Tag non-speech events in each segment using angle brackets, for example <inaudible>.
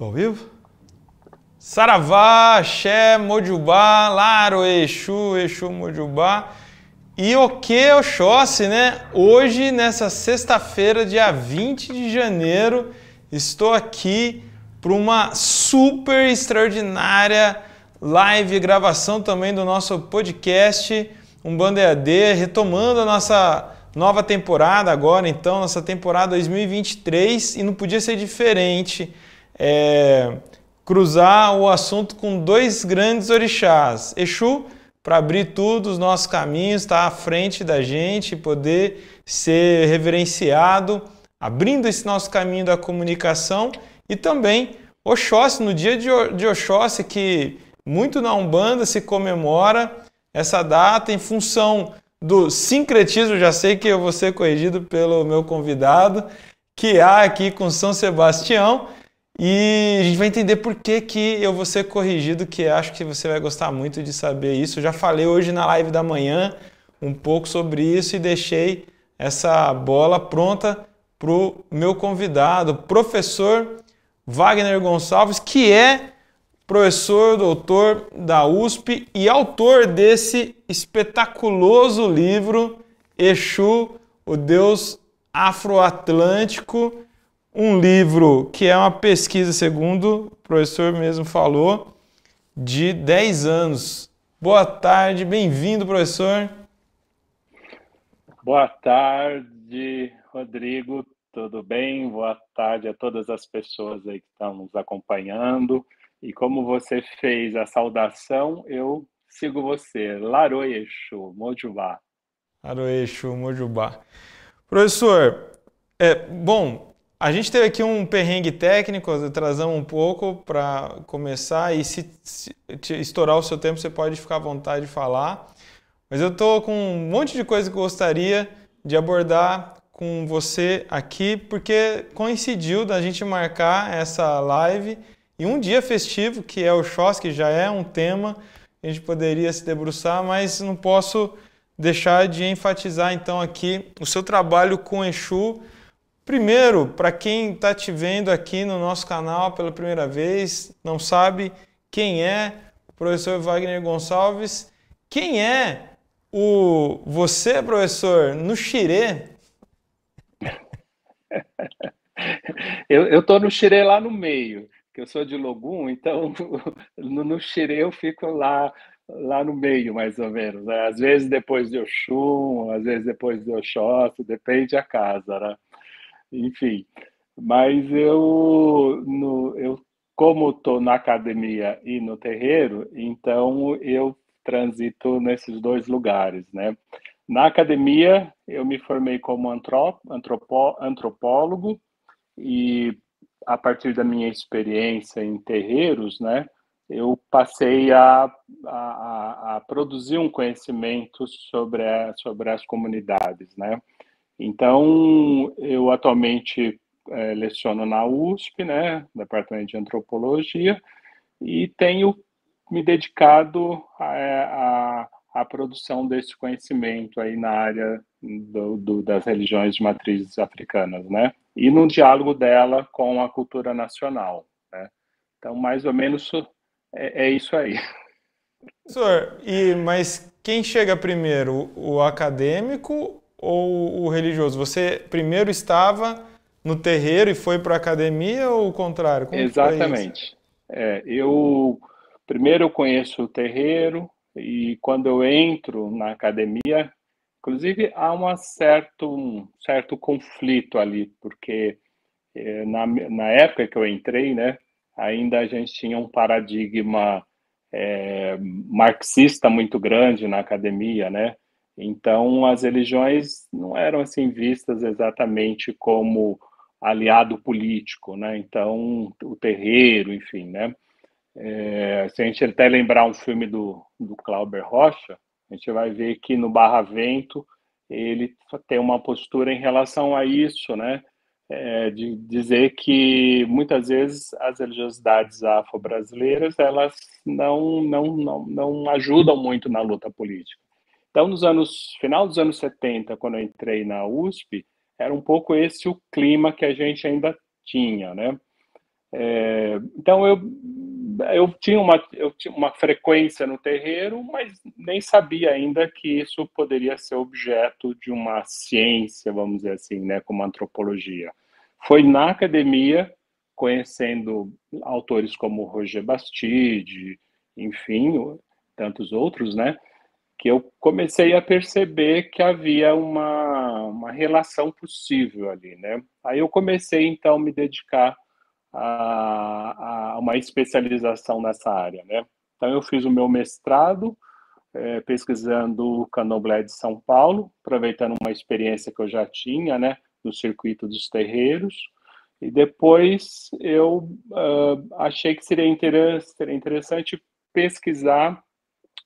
Tô ao vivo? Saravá, Xé, Mojubá, Laro, Exu, Exu, Mojubá. E o que Oxóssi, né? Hoje, nessa sexta-feira, dia 20 de janeiro, estou aqui para uma super extraordinária live, gravação também do nosso podcast, um Banda EAD, retomando a nossa nova temporada agora, então, nossa temporada 2023, e não podia ser diferente é, cruzar o assunto com dois grandes orixás. Exu, para abrir tudo os nossos caminhos, estar tá à frente da gente, poder ser reverenciado, abrindo esse nosso caminho da comunicação, e também Oxóssi, no dia de Oxóssi, que muito na Umbanda se comemora essa data em função do sincretismo, já sei que eu vou ser corrigido pelo meu convidado, que há aqui com São Sebastião, e a gente vai entender por que, que eu vou ser corrigido, que acho que você vai gostar muito de saber isso. Eu já falei hoje na live da manhã um pouco sobre isso e deixei essa bola pronta para o meu convidado, professor Wagner Gonçalves, que é professor, doutor da USP e autor desse espetaculoso livro Exu, o Deus Afroatlântico, um livro que é uma pesquisa, segundo o professor mesmo falou, de 10 anos. Boa tarde, bem-vindo, professor. Boa tarde, Rodrigo. Tudo bem? Boa tarde a todas as pessoas aí que estão nos acompanhando. E como você fez a saudação, eu sigo você. Laroeixo, Mojubá. Laroeixo, Mojubá. Professor, é, bom, a gente teve aqui um perrengue técnico, atrasamos um pouco para começar e se, se, estourar o seu tempo, você pode ficar à vontade de falar. Mas eu estou com um monte de coisa que gostaria de abordar com você aqui, porque coincidiu da gente marcar essa live e um dia festivo, que é o Shoss, que já é um tema, a gente poderia se debruçar, mas não posso deixar de enfatizar então aqui o seu trabalho com Exu. Primeiro, para quem está te vendo aqui no nosso canal pela primeira vez, não sabe quem é o professor Wagner Gonçalves, quem é o você, professor, no Xirê? <laughs> eu estou no Xirê lá no meio que eu sou de Logum, então <laughs> no, no Xirê eu fico lá lá no meio, mais ou menos. Né? Às vezes depois de Oxum, às vezes depois de Oxóssi, depende da casa, né? Enfim, mas eu, no, eu como estou na academia e no terreiro, então eu transito nesses dois lugares, né? Na academia, eu me formei como antropólogo e a partir da minha experiência em terreiros, né, eu passei a, a, a produzir um conhecimento sobre, a, sobre as comunidades, né. Então, eu atualmente é, leciono na USP, né, Departamento de Antropologia, e tenho me dedicado a, a produção desse conhecimento aí na área do, do, das religiões de matrizes africanas, né? E no diálogo dela com a cultura nacional, né? Então, mais ou menos é, é isso aí. Professor, e, mas quem chega primeiro, o acadêmico ou o religioso? Você primeiro estava no terreiro e foi para a academia ou o contrário? Como Exatamente. É, eu primeiro eu conheço o terreiro e quando eu entro na academia Inclusive, há uma certo, um certo conflito ali, porque eh, na, na época que eu entrei, né, ainda a gente tinha um paradigma é, marxista muito grande na academia, né? Então, as religiões não eram assim vistas exatamente como aliado político, né? Então, o terreiro, enfim, né? É, se a gente até lembrar um filme do, do Clauber Rocha, a gente vai ver que no Barra Vento ele tem uma postura em relação a isso, né? É, de dizer que muitas vezes as religiosidades afro-brasileiras elas não, não, não, não ajudam muito na luta política. Então, nos anos final dos anos 70, quando eu entrei na USP, era um pouco esse o clima que a gente ainda tinha, né? É, então eu eu tinha uma eu tinha uma frequência no terreiro, mas nem sabia ainda que isso poderia ser objeto de uma ciência, vamos dizer assim, né, como antropologia. Foi na academia, conhecendo autores como Roger Bastide, enfim, tantos outros, né, que eu comecei a perceber que havia uma, uma relação possível ali, né? Aí eu comecei então a me dedicar a, a uma especialização nessa área, né? Então eu fiz o meu mestrado é, pesquisando o Candomblé de São Paulo, aproveitando uma experiência que eu já tinha, né, no circuito dos terreiros. E depois eu uh, achei que seria interessante pesquisar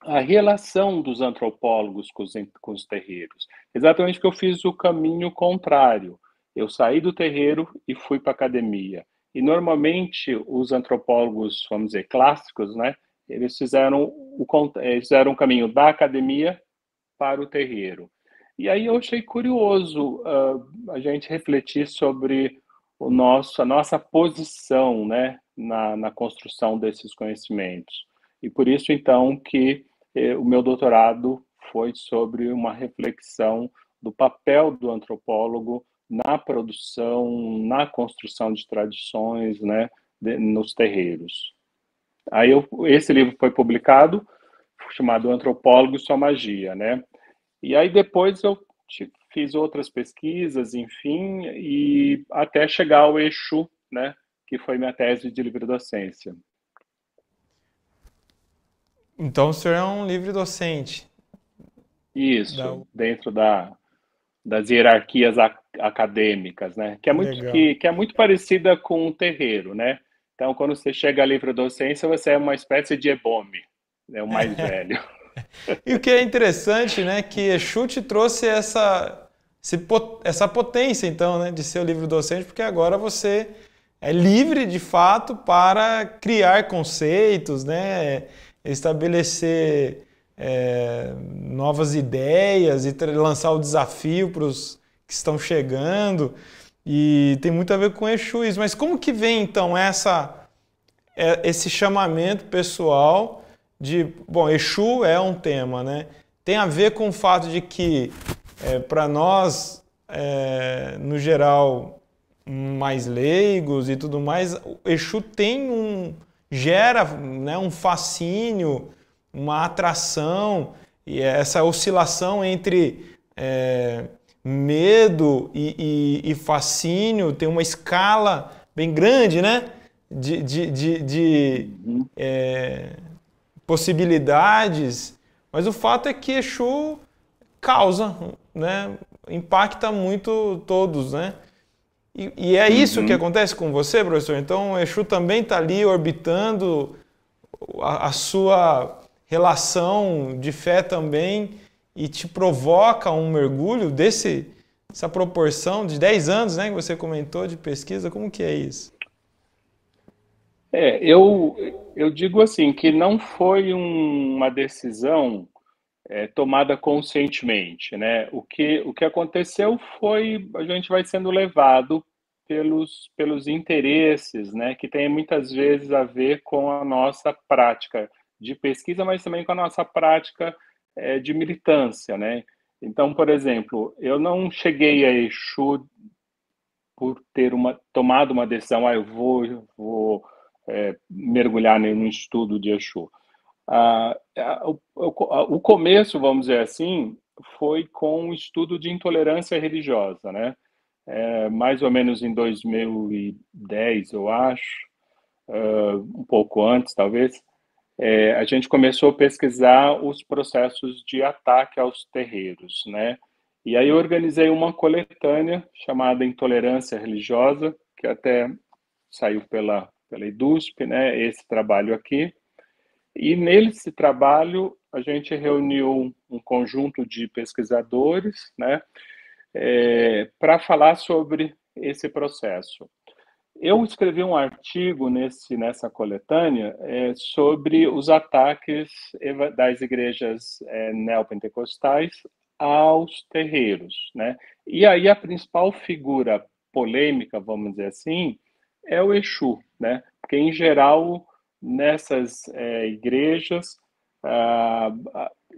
a relação dos antropólogos com os, com os terreiros. Exatamente porque eu fiz o caminho contrário. Eu saí do terreiro e fui para a academia. E normalmente os antropólogos, vamos dizer, clássicos, né, eles fizeram o eles fizeram o caminho da academia para o terreiro. E aí eu achei curioso uh, a gente refletir sobre o nosso, a nossa posição, né, na, na construção desses conhecimentos. E por isso então que eh, o meu doutorado foi sobre uma reflexão do papel do antropólogo na produção, na construção de tradições, né, de, nos terreiros. Aí eu, esse livro foi publicado, chamado Antropólogo e Sua Magia, né? E aí depois eu fiz outras pesquisas, enfim, e até chegar ao Exu, né, que foi minha tese de livre docência. Então o senhor é um livre docente. Isso, da... dentro da, das hierarquias acadêmicas, né? Que é muito que, que, é muito parecida com um terreiro, né? Então, quando você chega à livre docência, você é uma espécie de ebome, né? O mais <laughs> velho. e o que é interessante, né? Que Exu te trouxe essa essa potência, então, né? De ser o livre docente, porque agora você é livre, de fato, para criar conceitos, né? Estabelecer é, novas ideias e lançar o desafio para os que estão chegando. E tem muito a ver com Exu isso. Mas como que vem então essa, é, esse chamamento pessoal de. Bom, Exu é um tema, né? Tem a ver com o fato de que, é, para nós, é, no geral, mais leigos e tudo mais, Exu tem um. Gera né, um fascínio uma atração e essa oscilação entre é, medo e, e, e, fascínio tem uma escala bem grande, né? De, de, de, de é, possibilidades, mas o fato é que Exu causa, né? Impacta muito todos, né? E, e é isso uhum. que acontece com você, professor? Então, Exu também está ali orbitando a, a sua relação de fé também e te provoca um mergulho desse essa proporção de 10 anos, né, que você comentou de pesquisa, como que é isso? É, eu, eu digo assim, que não foi um, uma decisão é, tomada conscientemente, né? O que, o que aconteceu foi, a gente vai sendo levado pelos, pelos interesses, né, que tem muitas vezes a ver com a nossa prática de pesquisa, mas também com a nossa prática é, de militância, né? Então, por exemplo, eu não cheguei a Exu por ter uma, tomado uma decisão, ah, eu vou, vou é, mergulhar no estudo de Exu. Ah, o, o, o começo, vamos dizer assim, foi com o estudo de intolerância religiosa, né? É, mais ou menos em 2010, eu acho, uh, um pouco antes, talvez, é, a gente começou a pesquisar os processos de ataque aos terreiros, né? E aí organizei uma coletânea chamada Intolerância Religiosa, que até saiu pela, pela IDUSP, né? Esse trabalho aqui. E nesse trabalho a gente reuniu um conjunto de pesquisadores, né? É, para falar sobre esse processo. Eu escrevi um artigo nesse, nessa coletânea é, sobre os ataques das igrejas é, neopentecostais aos terreiros, né? E aí a principal figura polêmica, vamos dizer assim, é o Exu, né? Porque, em geral, nessas é, igrejas, ah,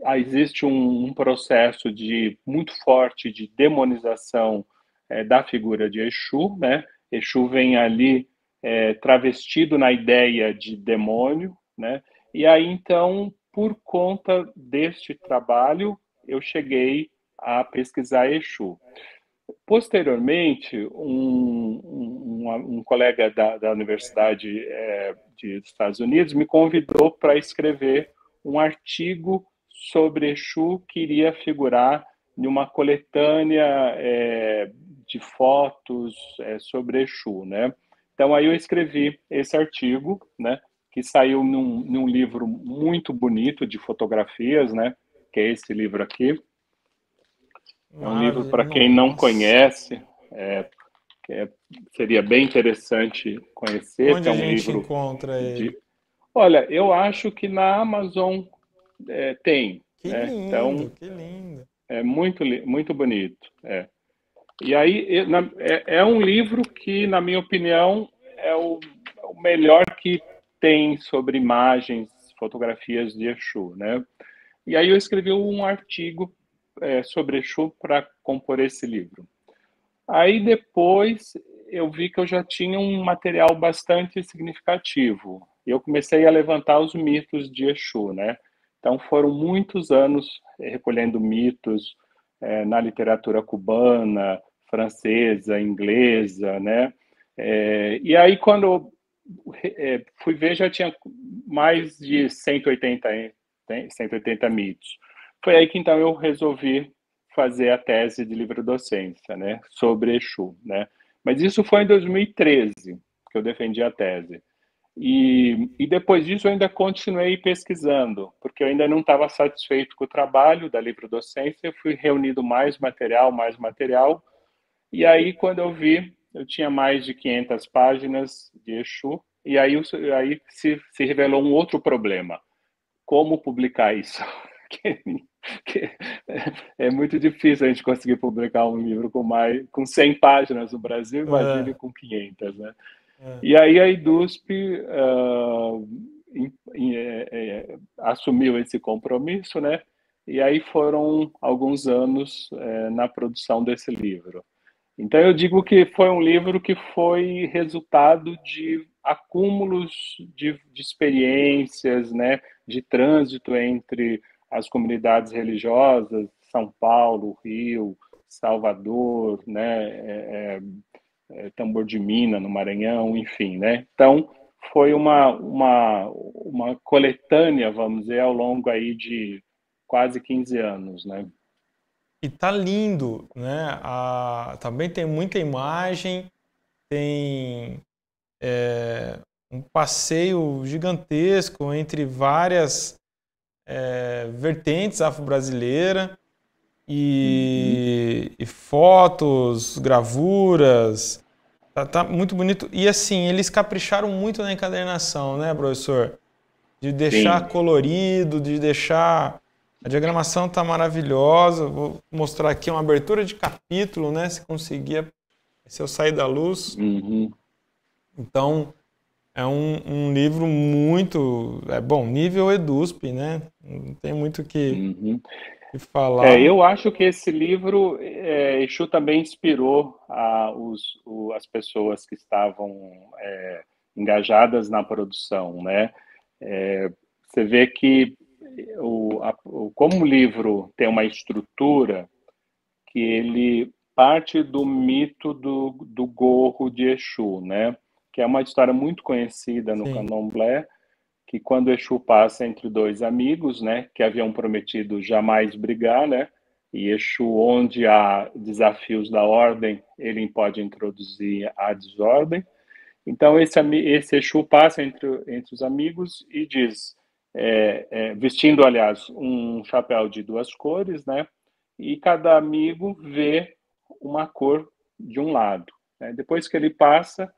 ah, existe um, um, processo de muito forte de demonização é, da figura de Exu, né? Exu vem ali é, travestido na ideia de demônio, né? E aí, então, por conta deste trabalho, eu cheguei a pesquisar Exu. Posteriormente, um, um, um colega da, da Universidade é, de Estados Unidos me convidou para escrever um artigo sobre Exu que iria figurar em uma coletânea é, de fotos é, sobre Exu, né? Então aí eu escrevi esse artigo, né? Que saiu num, num livro muito bonito de fotografias, né? Que é esse livro aqui. É um livro para quem não conhece, é, é, seria bem interessante conhecer. Onde é um a gente livro encontra ele? De... Olha, eu acho que na Amazon é, tem. Que né? lindo, então, que lindo. É muito, muito bonito. É. E aí é, é, um livro que, na minha opinião, é o, o melhor que tem sobre imagens, fotografias de Exu, né? E aí eu escrevi um artigo é, sobre Exu para compor esse livro. Aí depois eu vi que eu já tinha um material bastante significativo. Eu comecei a levantar os mitos de Exu, né? Então foram muitos anos recolhendo mitos é, na literatura cubana, francesa, inglesa, né? É, e aí quando é, fui ver já tinha mais de 180, 180 mitos. Foi aí que então eu resolvi fazer a tese de livre docência, né, sobre Exu, né? Mas isso foi em 2013 que eu defendi a tese. E, e depois disso eu ainda continuei pesquisando, porque eu ainda não estava satisfeito com o trabalho da livre docência, fui reunindo mais material, mais material, e aí quando eu vi, eu tinha mais de 500 páginas de Exu, e aí, aí se, se revelou um outro problema, como publicar isso? <laughs> que é muito difícil a gente conseguir publicar um livro com mais com 100 páginas no Brasil, imagine é. com 500, né? É. E aí a IDUSP uh, in, in, é, é, assumiu esse compromisso, né? E aí foram alguns anos é, na produção desse livro. Então eu digo que foi um livro que foi resultado de acúmulos de, de experiências, né? De trânsito entre as comunidades religiosas, São Paulo, Rio, Salvador, né, é, é, é, Tambor de Mina, no Maranhão, enfim, né? Então, foi uma, uma, uma coletânea, vamos dizer, ao longo aí de quase 15 anos, né? E tá lindo, né? A, também tem muita imagem, tem é, um passeio gigantesco entre várias é, vertentes afro-brasileira e, uhum. e, fotos, gravuras. Tá, tá, muito bonito. E assim, eles capricharam muito na encadernação, né, professor? De deixar Sim. colorido, de deixar. A diagramação tá maravilhosa. Vou mostrar aqui uma abertura de capítulo, né? Se conseguir, se eu sair da luz. Uhum. Então, é um, um, livro muito. É bom, nível EDUSP, né? Não tem muito que, uhum. que falar. É, eu acho que esse livro, é, Exu também inspirou a, os, o, as pessoas que estavam é, engajadas na produção, né? É, você vê que o, a, o, como o livro tem uma estrutura que ele parte do mito do, do gorro de Exu, né? Que é uma história muito conhecida no Sim. candomblé, que quando Exu passa entre dois amigos, né, que haviam prometido jamais brigar, né, e Exu, onde há desafios da ordem, ele pode introduzir a desordem. Então, esse, esse Exu passa entre, entre os amigos e diz, é, é, vestindo, aliás, um chapéu de duas cores, né, e cada amigo vê uma cor de um lado. Né? Depois que ele passa,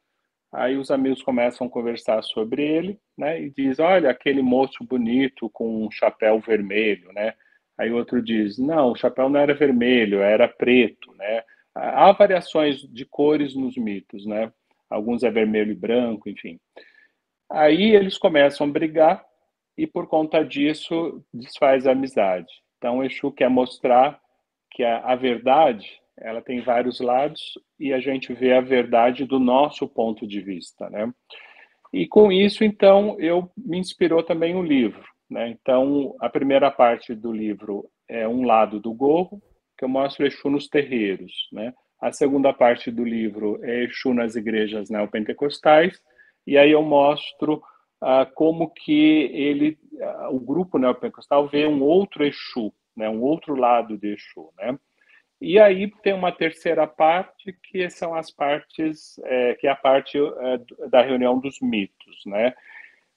Aí os amigos começam a conversar sobre ele, né? E diz, olha, aquele moço bonito com um chapéu vermelho, né? Aí outro diz, não, o chapéu não era vermelho, era preto, né? Há variações de cores nos mitos, né? alguns é vermelho e branco, enfim. Aí eles começam a brigar e por conta disso desfaz a amizade. Então, Exu quer mostrar que a, a verdade ela tem vários lados e a gente vê a verdade do nosso ponto de vista, né? E com isso, então, eu me inspirou também o livro, né? Então, a primeira parte do livro é um lado do gorro, que eu mostro Exu nos terreiros, né? A segunda parte do livro é Exu nas igrejas neopentecostais, e aí eu mostro ah, como que ele, ah, o grupo neopentecostal vê um outro Exu, né? Um outro lado de Exu, né? E aí tem uma terceira parte que são as partes, é, que é a parte é, da reunião dos mitos, né?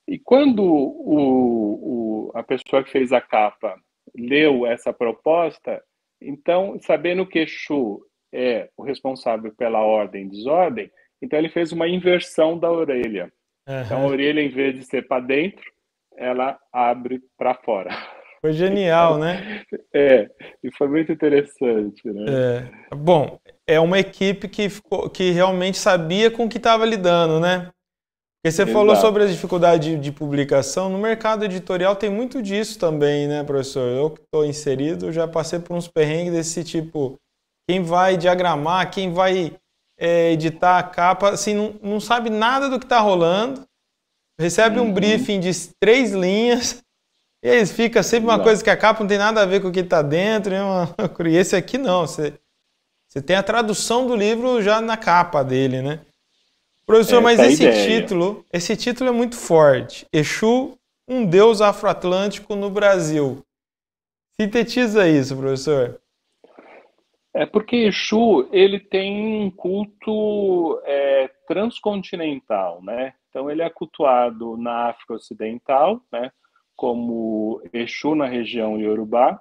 E quando o, o, a pessoa que fez a capa leu essa proposta, então, sabendo que Exu é o responsável pela ordem e desordem, então ele fez uma inversão da orelha. Uhum. Então, a orelha, em vez de ser para dentro, ela abre para fora. Foi genial, né? É, e foi muito interessante, né? É. Bom, é uma equipe que, ficou, que realmente sabia com o que estava lidando, né? Porque você Exato. falou sobre a dificuldade de, de, publicação. No mercado editorial tem muito disso também, né, professor? Eu que estou inserido, já passei por uns perrengues desse tipo. Quem vai diagramar, quem vai é, editar a capa, assim, não, não sabe nada do que está rolando, recebe um uhum. briefing de três linhas e aí fica sempre uma coisa que a capa não tem nada a ver com o que está dentro. É uma... <laughs> E esse aqui não. Você, você tem a tradução do livro já na capa dele, né? Professor, é, mas esse ideia. título, esse título é muito forte. Exu, um deus afroatlântico no Brasil. Sintetiza isso, professor. É porque Exu ele tem um culto é, transcontinental, né? Então ele é cultuado na África Ocidental, né? Como Exu na região Yorubá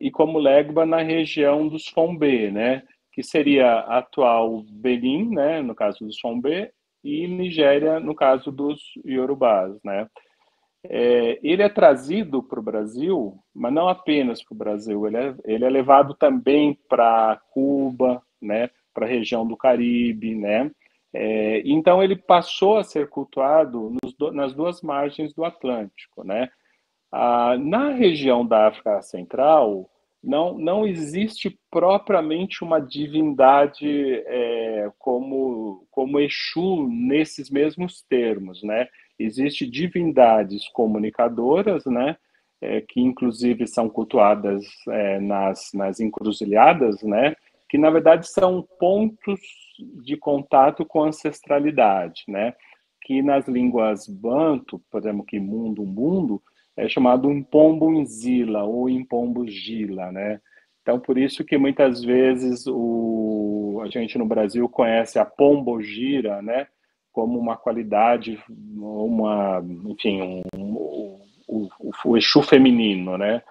e como Legba na região dos Fombê, né? Que seria a atual Benin, né? No caso dos Fombê e Nigéria no caso dos Yorubás, né? É, ele é trazido para o Brasil, mas não apenas para o Brasil, ele é, ele é levado também para Cuba, né? Para a região do Caribe, né? É, então ele passou a ser cultuado nos, nas duas margens do Atlântico, né? Ah, na região da África Central, não, não existe propriamente uma divindade é, como, como Exu nesses mesmos termos, né? Existem divindades comunicadoras, né? É, que inclusive são cultuadas é, nas, nas encruzilhadas, né? Que na verdade são pontos de contato com ancestralidade, né? Que nas línguas banto, por exemplo, que mundo, mundo, é chamado Impombunzila ou Impombugila, né? Então, por isso que muitas vezes o, a gente no Brasil conhece a pombogira, né? Como uma qualidade, uma, enfim, um, o, o, Exu feminino, né?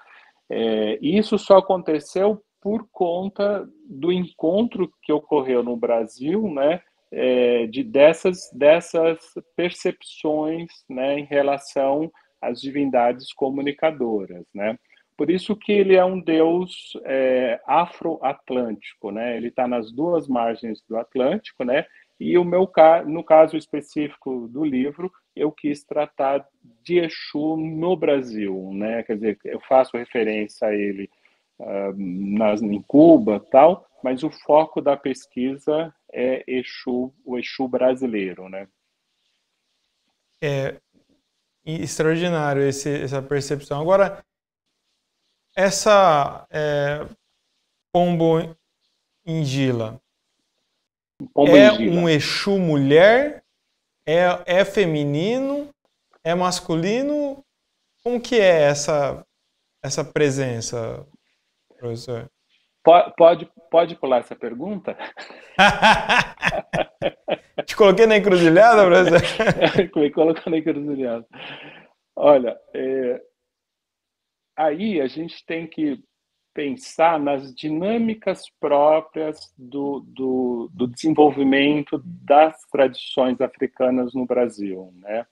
É, isso só aconteceu por conta do encontro que ocorreu no Brasil, né? É, de dessas dessas percepções, né? Em relação as divindades comunicadoras, né? Por isso que ele é um deus é, afro-atlântico, né? Ele está nas duas margens do Atlântico, né? E o meu no caso específico do livro, eu quis tratar de Exu no Brasil, né? Quer dizer, eu faço referência a ele uh, nas, em Cuba, tal, mas o foco da pesquisa é Exu, o Exu brasileiro, né? É, extraordinário esse, essa percepção. Agora, essa é, pombo ingila é um Exu mulher? É, é feminino? É masculino? Como que é essa, essa presença, professor? Pode, pode pular essa pergunta? <laughs> Te coloquei na encruzilhada, professor? Me colocou na encruzilhada. Olha, é, aí a gente tem que pensar nas dinâmicas próprias do, do, do desenvolvimento das tradições africanas no Brasil, né?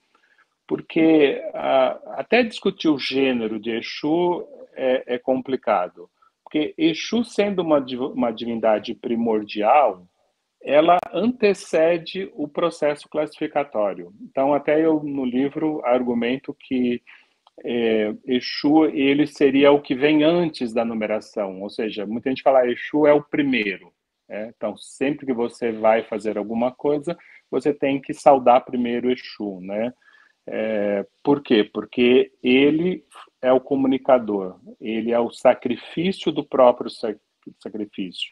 Porque a, até discutir o gênero de Exu é, é complicado, porque Exu sendo uma, uma divindade primordial, ela antecede o processo classificatório. Então, até eu no livro argumento que é, Exu ele seria o que vem antes da numeração, ou seja, muita gente fala Exu é o primeiro. Né? Então, sempre que você vai fazer alguma coisa, você tem que saudar primeiro Exu, né? É, por quê? Porque ele é o comunicador, ele é o sacrifício do próprio sacrifício.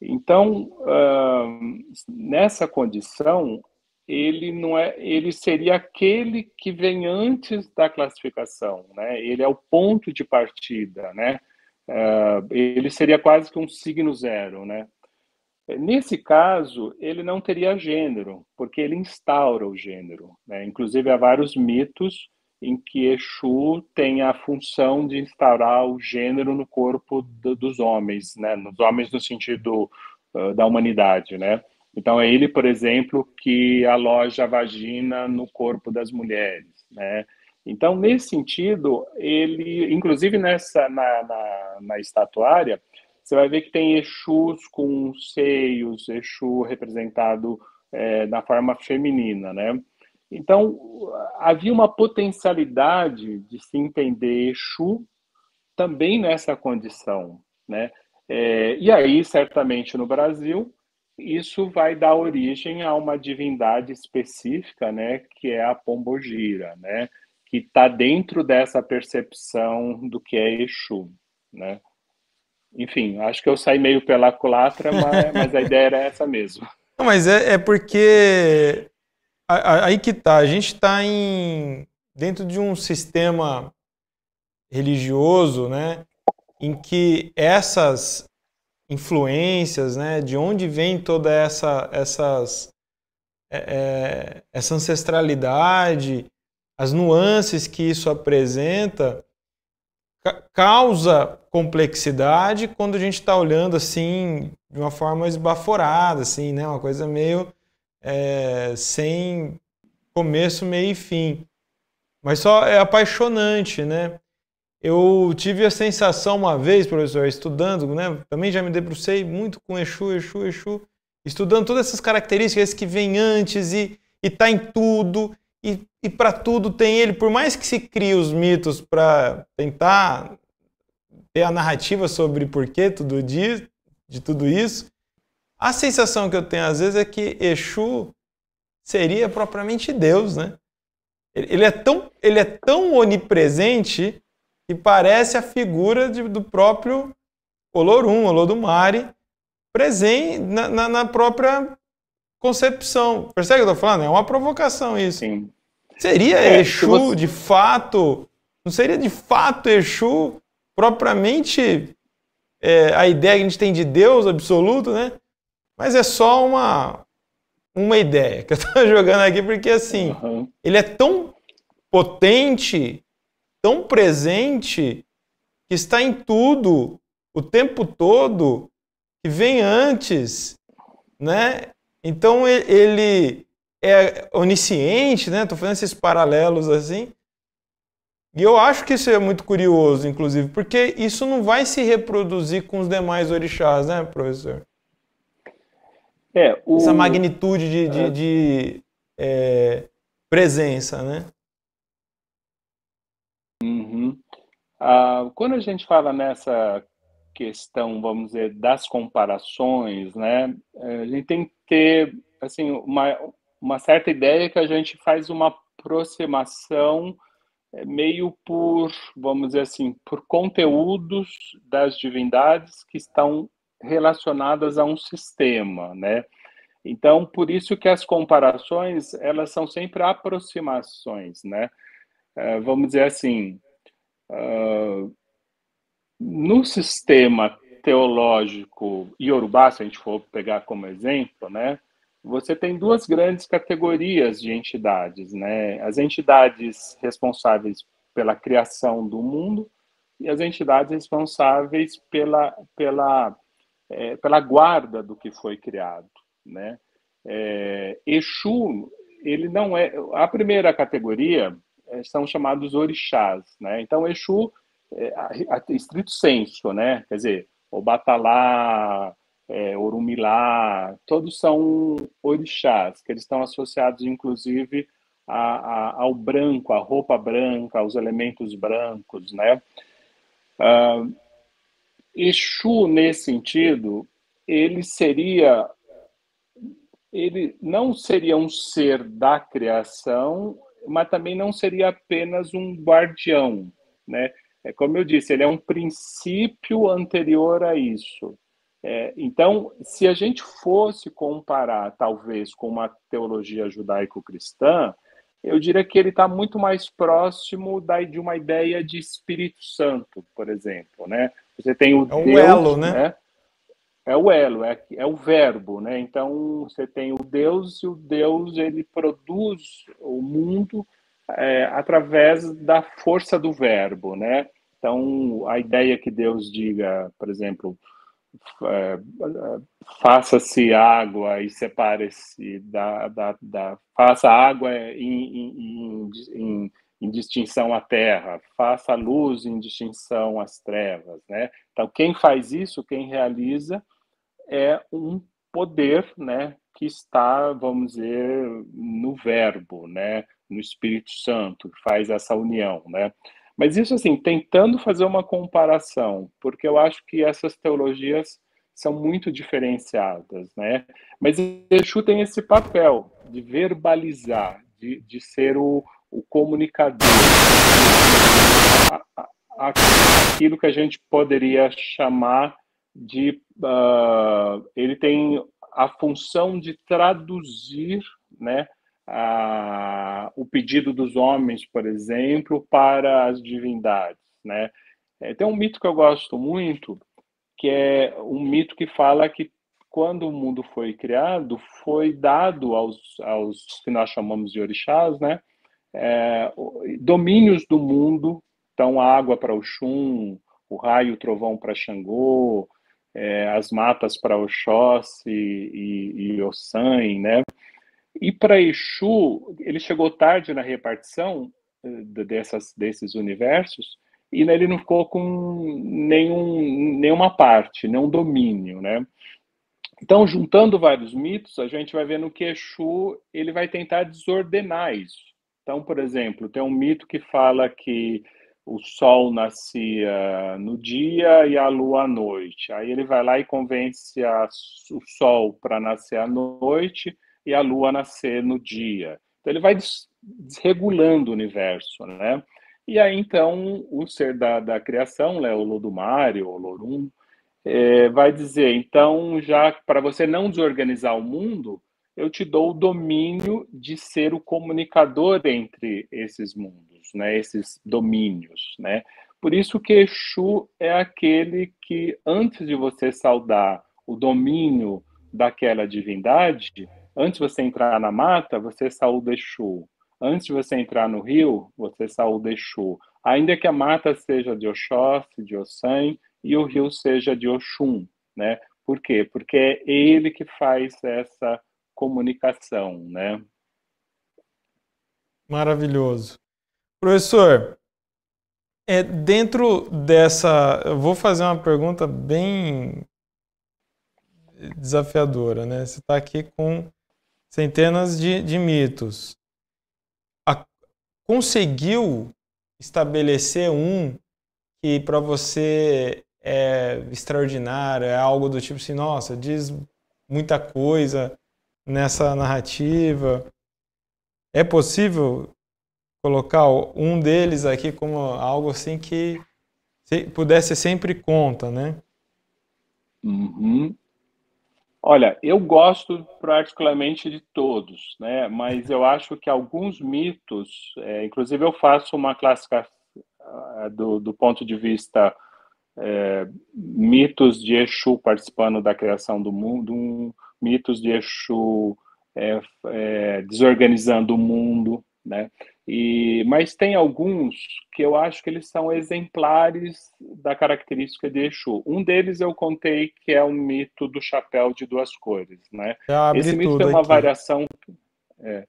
Então, uh, nessa condição, ele não é, ele seria aquele que vem antes da classificação, né? Ele é o ponto de partida, né? Uh, ele seria quase que um signo zero, né? Nesse caso, ele não teria gênero, porque ele instaura o gênero. Né? Inclusive, há vários mitos em que Exu tem a função de instaurar o gênero no corpo do, dos homens, né? nos homens no sentido uh, da humanidade. Né? Então, é ele, por exemplo, que aloja a vagina no corpo das mulheres. Né? Então, nesse sentido, ele, inclusive nessa na, na, na estatuária, você vai ver que tem Exus com seios, Exu representado é, na forma feminina, né? Então, havia uma potencialidade de se entender Exu também nessa condição, né? É, e aí, certamente no Brasil, isso vai dar origem a uma divindade específica, né? Que é a Pombogira, né? Que está dentro dessa percepção do que é Exu, né? Enfim, acho que eu saí meio pela culatra, mas, <laughs> mas a ideia era essa mesmo. Não, mas é, é porque aí que tá, a gente está em dentro de um sistema religioso, né, em que essas influências, né, de onde vem toda essa essas é, é essa ancestralidade, as nuances que isso apresenta, causa complexidade quando a gente está olhando assim de uma forma esbaforada, assim, né? Uma coisa meio é, sem começo, meio e fim. Mas só é apaixonante, né? Eu tive a sensação uma vez, professor, estudando, né? Também já me debrucei muito com Exu, Exu, Exu, estudando todas essas características que vêm antes e está em tudo e, e para tudo tem ele. Por mais que se crie os mitos para tentar ter a narrativa sobre porquê tudo diz, de tudo isso, a sensação que eu tenho às vezes é que Exu seria propriamente Deus, né? Ele é tão, ele é tão onipresente que parece a figura de, do próprio Olorum, Olodumare, presente na, na, na própria concepção. Percebe o que eu estou falando? É uma provocação isso. Sim. Seria é, Exu você... de fato? Não seria de fato Exu propriamente é, a ideia que a gente tem de Deus absoluto, né? Mas é só uma, uma ideia que eu estou <laughs> jogando aqui, porque assim, uhum. ele é tão potente, tão presente, que está em tudo, o tempo todo, que vem antes, né? Então ele é onisciente, né? Tô fazendo esses paralelos assim. E eu acho que isso é muito curioso, inclusive, porque isso não vai se reproduzir com os demais orixás, né, professor? É, o... Essa magnitude de, de, é. de é, presença, né? Uhum. Ah, quando a gente fala nessa questão, vamos dizer, das comparações, né, a gente tem que ter assim, uma, uma certa ideia que a gente faz uma aproximação é, meio por, vamos dizer assim, por conteúdos das divindades que estão relacionadas a um sistema, né? Então, por isso que as comparações, elas são sempre aproximações, né? Uh, vamos dizer assim, uh, no sistema teológico iorubá, se a gente for pegar como exemplo, né? você tem duas grandes categorias de entidades, né? As entidades responsáveis pela criação do mundo e as entidades responsáveis pela, pela, é, pela guarda do que foi criado, né? É, Exu, ele não é... A primeira categoria é, são chamados orixás, né? Então, Exu, a, a, estrito senso, né? Quer dizer, o Batalá, é, Orumilá, todos são orixás, que eles estão associados, inclusive, a, a, ao branco, à roupa branca, aos elementos brancos, né? Uh, Exu, nesse sentido, ele seria ele não seria um ser da criação, mas também não seria apenas um guardião, né? É como eu disse, ele é um princípio anterior a isso. É, então, se a gente fosse comparar, talvez, com uma teologia judaico-cristã, eu diria que ele está muito mais próximo da, de uma ideia de Espírito Santo, por exemplo, né? Você tem o é um Deus, elo, né? né? É o elo, é, é o verbo, né? Então você tem o Deus e o Deus ele produz o mundo é, através da força do verbo, né? Então a ideia que Deus diga, por exemplo, é, faça-se água e separe-se da, da, da, faça água em, em, em, em, distinção à terra, faça a luz em distinção às trevas, né? Então quem faz isso, quem realiza é um poder, né, que está, vamos dizer, no verbo, né, no Espírito Santo, que faz essa união, né? Mas isso, assim, tentando fazer uma comparação, porque eu acho que essas teologias são muito diferenciadas, né? Mas Exu tem esse papel de verbalizar, de, de ser o, o comunicador, aquilo que a gente poderia chamar de. Uh, ele tem a função de traduzir, né? A, o pedido dos homens, por exemplo, para as divindades, né? É, tem um mito que eu gosto muito, que é um mito que fala que quando o mundo foi criado, foi dado aos, aos que nós chamamos de orixás, né? É, domínios do mundo, então água para o Xum, o raio o trovão para Xangô, é, as matas para Oxóssi e, e, e Ossan, né? E para Exu, ele chegou tarde na repartição eh, dessas, desses universos e né, ele não ficou com nenhum, nenhuma parte, nenhum domínio, né? Então, juntando vários mitos, a gente vai vendo que Exu ele vai tentar desordenar isso. Então, por exemplo, tem um mito que fala que o Sol nascia no dia e a Lua à noite. Aí ele vai lá e convence a, o Sol para nascer à noite e a Lua nascer no dia. Então ele vai desregulando o universo, né? E aí então o ser da, da criação, né, o Lodumário, o Lorum, é, vai dizer, então já para você não desorganizar o mundo, eu te dou o domínio de ser o comunicador entre esses mundos, né? Esses domínios, né? Por isso que Exu é aquele que antes de você saudar o domínio daquela divindade, Antes de você entrar na mata, você saúda Exu. Antes de você entrar no rio, você saúda Exu. Ainda que a mata seja de Oxóssi, de Ossan, e o rio seja de Oxum, né? Por quê? Porque é ele que faz essa comunicação, né? Maravilhoso. Professor, é, dentro dessa. Eu vou fazer uma pergunta bem desafiadora, né? Você está aqui com centenas de, de mitos. A, conseguiu estabelecer um que para você é extraordinário, é algo do tipo assim, nossa, diz muita coisa nessa narrativa. É possível colocar um deles aqui como algo assim que pudesse sempre conta, né? Uhum. Olha, eu gosto particularmente de todos, né? Mas eu acho que alguns mitos, é, inclusive eu faço uma classificação uh, do, do, ponto de vista é, mitos de Exu participando da criação do mundo, um, mitos de Exu é, é desorganizando o mundo, né? E, mas tem alguns que eu acho que eles são exemplares da característica de Exu. Um deles eu contei que é o mito do chapéu de duas cores, né? Esse mito tem uma aqui. variação, é,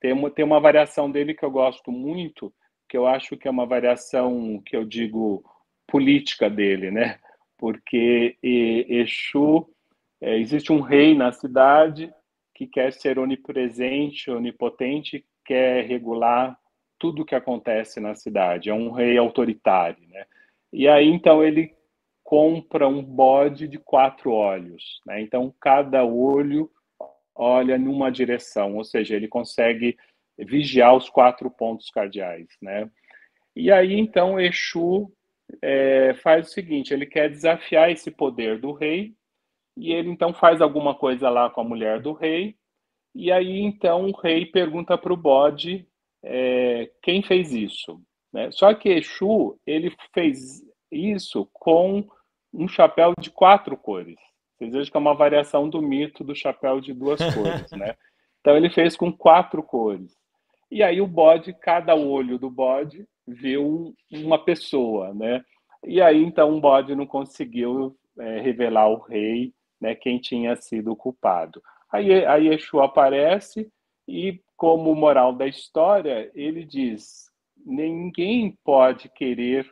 tem, uma, tem uma variação dele que eu gosto muito, que eu acho que é uma variação que eu digo política dele, né? Porque Exu é, existe um rei na cidade que quer ser onipresente, onipotente, quer regular tudo o que acontece na cidade. É um rei autoritário, né? E aí então ele compra um bode de quatro olhos, né? Então cada olho olha numa direção, ou seja, ele consegue vigiar os quatro pontos cardeais, né? E aí então Exu é, faz o seguinte: ele quer desafiar esse poder do rei e ele então faz alguma coisa lá com a mulher do rei. E aí então o rei pergunta para o bode é, quem fez isso. Né? Só que Exu ele fez isso com um chapéu de quatro cores. Vocês vejam que é uma variação do mito do chapéu de duas <laughs> cores, né? Então ele fez com quatro cores. E aí o bode, cada olho do bode viu uma pessoa, né? E aí então o bode não conseguiu é, revelar o rei, né? Quem tinha sido o culpado. Aí, aí Exu aparece e, como moral da história, ele diz: ninguém pode querer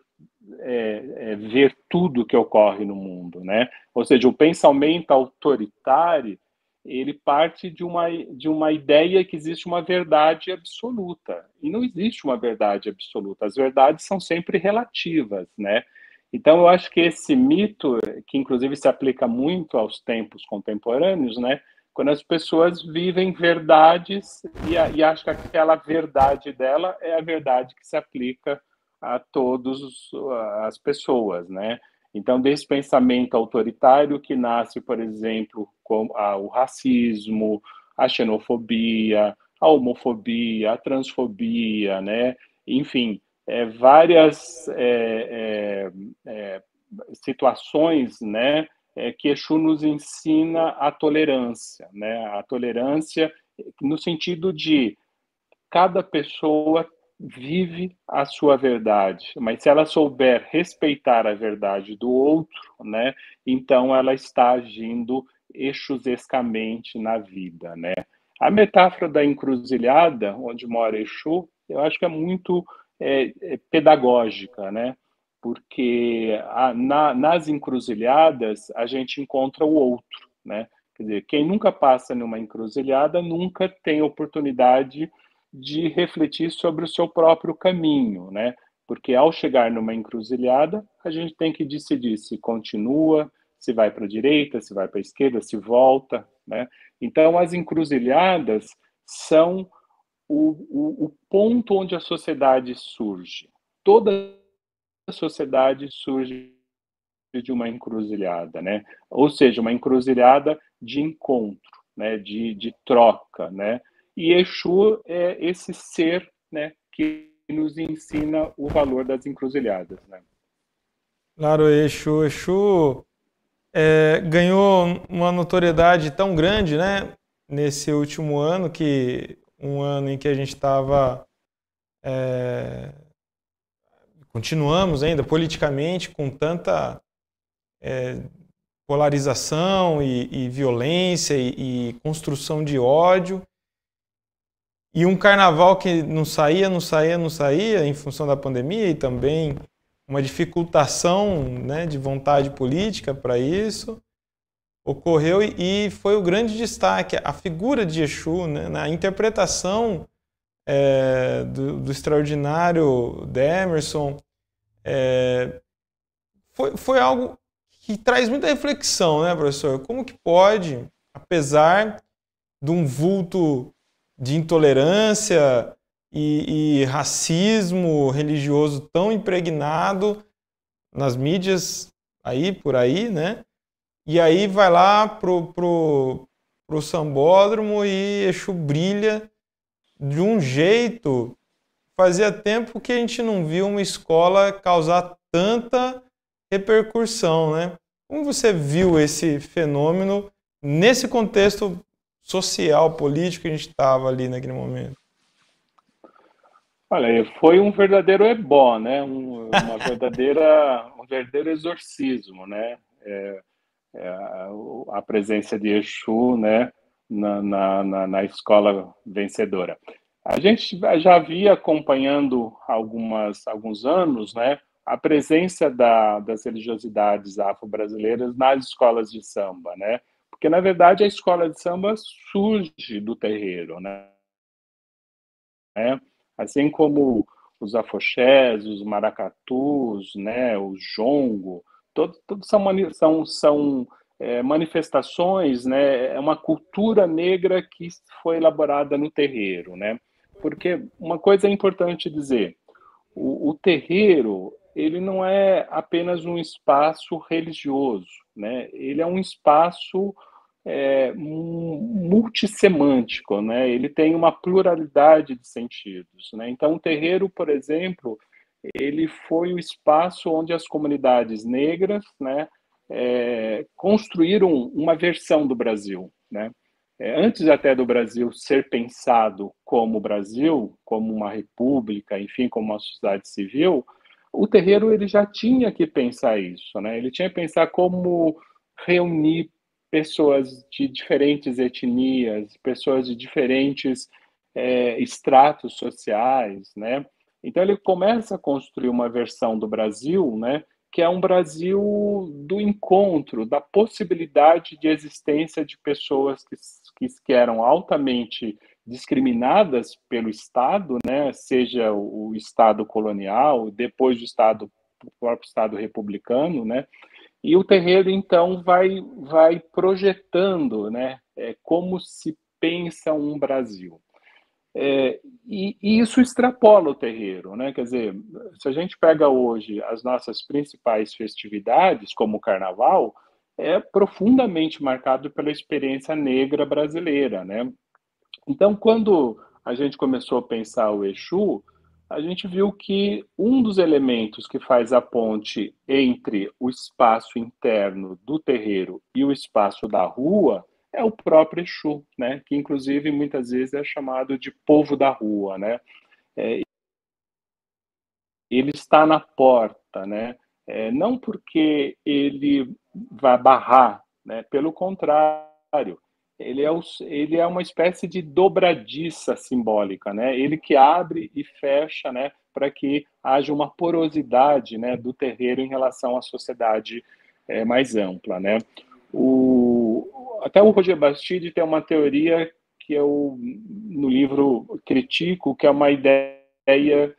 é, é, ver tudo que ocorre no mundo, né? Ou seja, o pensamento autoritário ele parte de uma, de uma ideia que existe uma verdade absoluta. E não existe uma verdade absoluta. As verdades são sempre relativas, né? Então, eu acho que esse mito, que inclusive se aplica muito aos tempos contemporâneos, né? Quando as pessoas vivem verdades e, e acham que aquela verdade dela é a verdade que se aplica a todas as pessoas, né? Então, desse pensamento autoritário que nasce, por exemplo, com a, o racismo, a xenofobia, a homofobia, a transfobia, né? Enfim, é, várias é, é, é situações, né? É, que Exu nos ensina a tolerância, né? A tolerância no sentido de cada pessoa vive a sua verdade, mas se ela souber respeitar a verdade do outro, né, então ela está agindo exusescamente na vida, né? A metáfora da encruzilhada, onde mora Exu, eu acho que é muito é, é pedagógica, né? Porque a, na, nas encruzilhadas a gente encontra o outro, né? Quer dizer, quem nunca passa numa encruzilhada nunca tem oportunidade de refletir sobre o seu próprio caminho, né? Porque ao chegar numa encruzilhada, a gente tem que decidir se continua, se vai para a direita, se vai para a esquerda, se volta, né? Então, as encruzilhadas são o, o, o ponto onde a sociedade surge. Toda sociedade surge de uma encruzilhada, né? Ou seja, uma encruzilhada de encontro, né? De, de troca, né? E Exu é esse ser né, que nos ensina o valor das encruzilhadas. Né? Claro, Exu. Exu é, ganhou uma notoriedade tão grande né, nesse último ano, que um ano em que a gente estava. É, continuamos ainda politicamente com tanta é, polarização e, e violência e, e, construção de ódio. E um carnaval que não saía, não saía, não saía em função da pandemia e também uma dificultação né, de vontade política para isso ocorreu e foi o grande destaque. A figura de Exu né, na interpretação é, do, do, extraordinário Demerson é, foi, foi algo que traz muita reflexão, né, professor? Como que pode, apesar de um vulto de intolerância e, e racismo religioso tão impregnado nas mídias aí por aí, né? E aí vai lá pro, pro, pro sambódromo e Exu brilha de um jeito. Fazia tempo que a gente não viu uma escola causar tanta repercussão, né? Como você viu esse fenômeno nesse contexto social, político que a gente estava ali naquele momento? Olha, foi um verdadeiro ebó, né? Um, uma <laughs> verdadeira, um verdadeiro exorcismo, né? É, é, a presença de Exu, né? Na, na, na, escola vencedora. A gente já havia acompanhando algumas, alguns anos, né? A presença da, das religiosidades afro-brasileiras nas escolas de samba, né? Porque, na verdade, a escola de samba surge do terreiro, né? É, assim como os afoxés, os maracatus, né, o jongo, todos, todos são, são, são é, manifestações, né, é uma cultura negra que foi elaborada no terreiro, né? Porque uma coisa é importante dizer, o, o terreiro ele não é apenas um espaço religioso, né? Ele é um espaço é, multissemântico, né? Ele tem uma pluralidade de sentidos, né? Então, o terreiro, por exemplo, ele foi o espaço onde as comunidades negras, né, é, construíram uma versão do Brasil, né? É, antes até do Brasil ser pensado como Brasil, como uma república, enfim, como uma sociedade civil, o terreiro ele já tinha que pensar isso, né? Ele tinha que pensar como reunir pessoas de diferentes etnias, pessoas de diferentes é, estratos sociais, né? Então ele começa a construir uma versão do Brasil, né? Que é um Brasil do encontro, da possibilidade de existência de pessoas que que eram altamente discriminadas pelo Estado, né, seja o Estado colonial, depois do Estado, o próprio Estado republicano, né, e o terreiro então vai vai projetando, né, é, como se pensa um Brasil. É, e, e, isso extrapola o terreiro, né? Quer dizer, se a gente pega hoje as nossas principais festividades, como o Carnaval, é profundamente marcado pela experiência negra brasileira, né? Então, quando a gente começou a pensar o Exu, a gente viu que um dos elementos que faz a ponte entre o espaço interno do terreiro e o espaço da rua é o próprio Exu, né? Que inclusive muitas vezes é chamado de povo da rua, né? É, ele está na porta, né? É, não porque ele vai barrar, né? pelo contrário, ele é, o, ele é uma espécie de dobradiça simbólica, né? ele que abre e fecha né? para que haja uma porosidade né? do terreiro em relação à sociedade é, mais ampla. Né? O, até o Roger Bastide tem uma teoria que eu, no livro, critico, que é uma ideia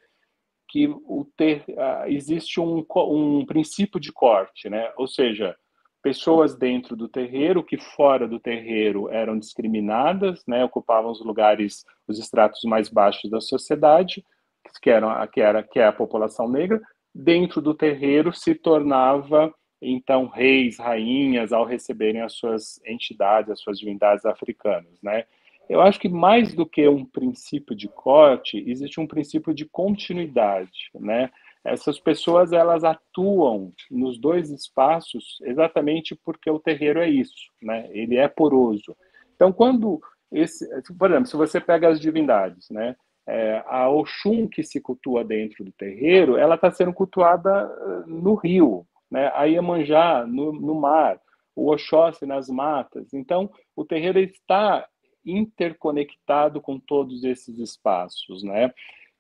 que o ter, uh, existe um, um princípio de corte, né? ou seja, pessoas dentro do terreiro que fora do terreiro eram discriminadas, né? ocupavam os lugares, os estratos mais baixos da sociedade, que, eram, que, era, que é a população negra, dentro do terreiro se tornava então reis, rainhas ao receberem as suas entidades, as suas divindades africanas, né? Eu acho que mais do que um princípio de corte, existe um princípio de continuidade, né? Essas pessoas elas atuam nos dois espaços exatamente porque o terreiro é isso, né? Ele é poroso. Então, quando esse, por exemplo, se você pega as divindades, né? É, a Oxum que se cultua dentro do terreiro, ela está sendo cultuada eh, no rio, né? A Iemanjá no, no mar, o Oxóssi nas matas. Então, o terreiro está interconectado com todos esses espaços, né?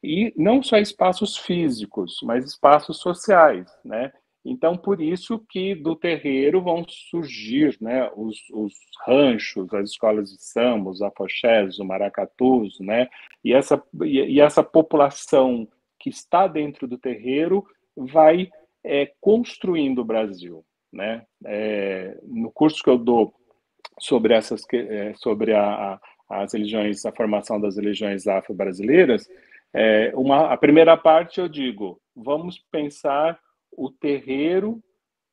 E não só espaços físicos, mas espaços sociais, né? Então, por isso que do terreiro vão surgir né, os, os ranchos, as escolas de samba, os afoxés, os maracatus, né? E essa, e, e essa população que está dentro do terreiro vai é, construindo o Brasil, né? É, no curso que eu dou sobre essas é, sobre a, a, as religiões, a formação das religiões afro-brasileiras, é, uma, a primeira parte eu digo, vamos pensar o terreiro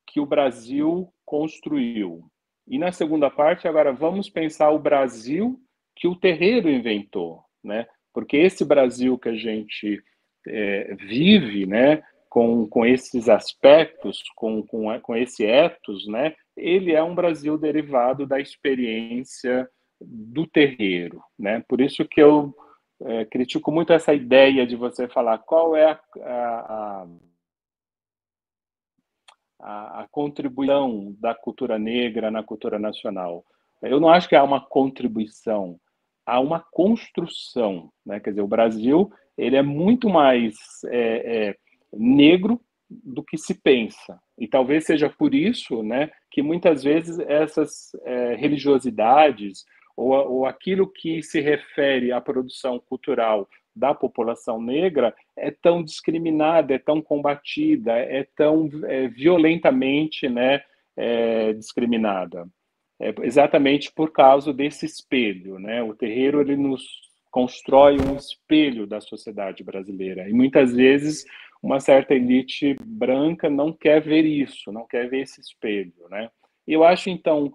que o Brasil construiu. E na segunda parte, agora vamos pensar o Brasil que o terreiro inventou, né? Porque esse Brasil que a gente é, vive, né, com, com esses aspectos, com, com, com esse ethos, né, ele é um Brasil derivado da experiência do terreiro, né? Por isso que eu é, critico muito essa ideia de você falar qual é a, a, a, a, contribuição da cultura negra na cultura nacional. Eu não acho que há uma contribuição, há uma construção, né? Quer dizer, o Brasil ele é muito mais é, é, negro do que se pensa. E talvez seja por isso né, que muitas vezes essas é, religiosidades ou, ou aquilo que se refere à produção cultural da população negra é tão discriminada, é tão combatida, é tão é, violentamente né, é, discriminada. É exatamente por causa desse espelho. Né? O terreiro ele nos constrói um espelho da sociedade brasileira. E muitas vezes uma certa elite branca não quer ver isso, não quer ver esse espelho. Né? Eu acho, então,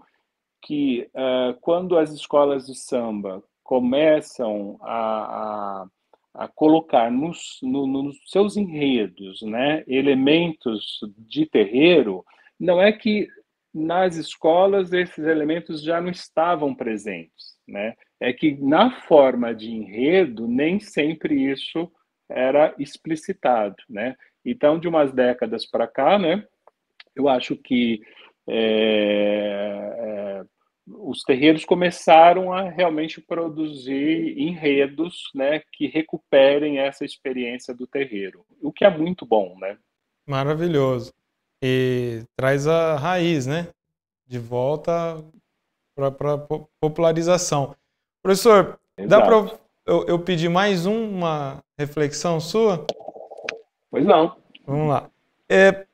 que uh, quando as escolas de samba começam a, a, a colocar nos, no, nos seus enredos né, elementos de terreiro, não é que nas escolas esses elementos já não estavam presentes, né? É que na forma de enredo nem sempre isso era explicitado, né? Então, de umas décadas para cá, né? Eu acho que é, é, os terreiros começaram a realmente produzir enredos, né, que recuperem essa experiência do terreiro, o que é muito bom, né? Maravilhoso. E traz a raiz, né? De volta para a popularização. Professor, Exato. dá para eu, eu pedir mais uma reflexão sua? Pois não. Vamos lá. É,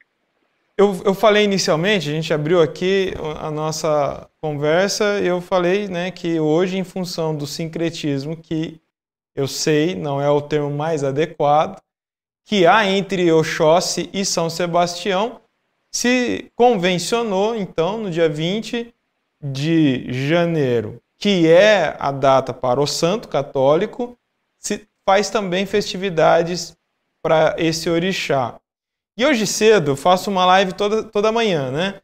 eu, eu falei inicialmente, a gente abriu aqui a nossa conversa, e eu falei né, que hoje, em função do sincretismo, que eu sei não é o termo mais adequado, que há entre Oxóssi e São Sebastião, se convencionou, então, no dia 20 de janeiro, que é a data para o santo católico, se faz também festividades para esse orixá. E hoje cedo faço uma live toda, toda manhã, né?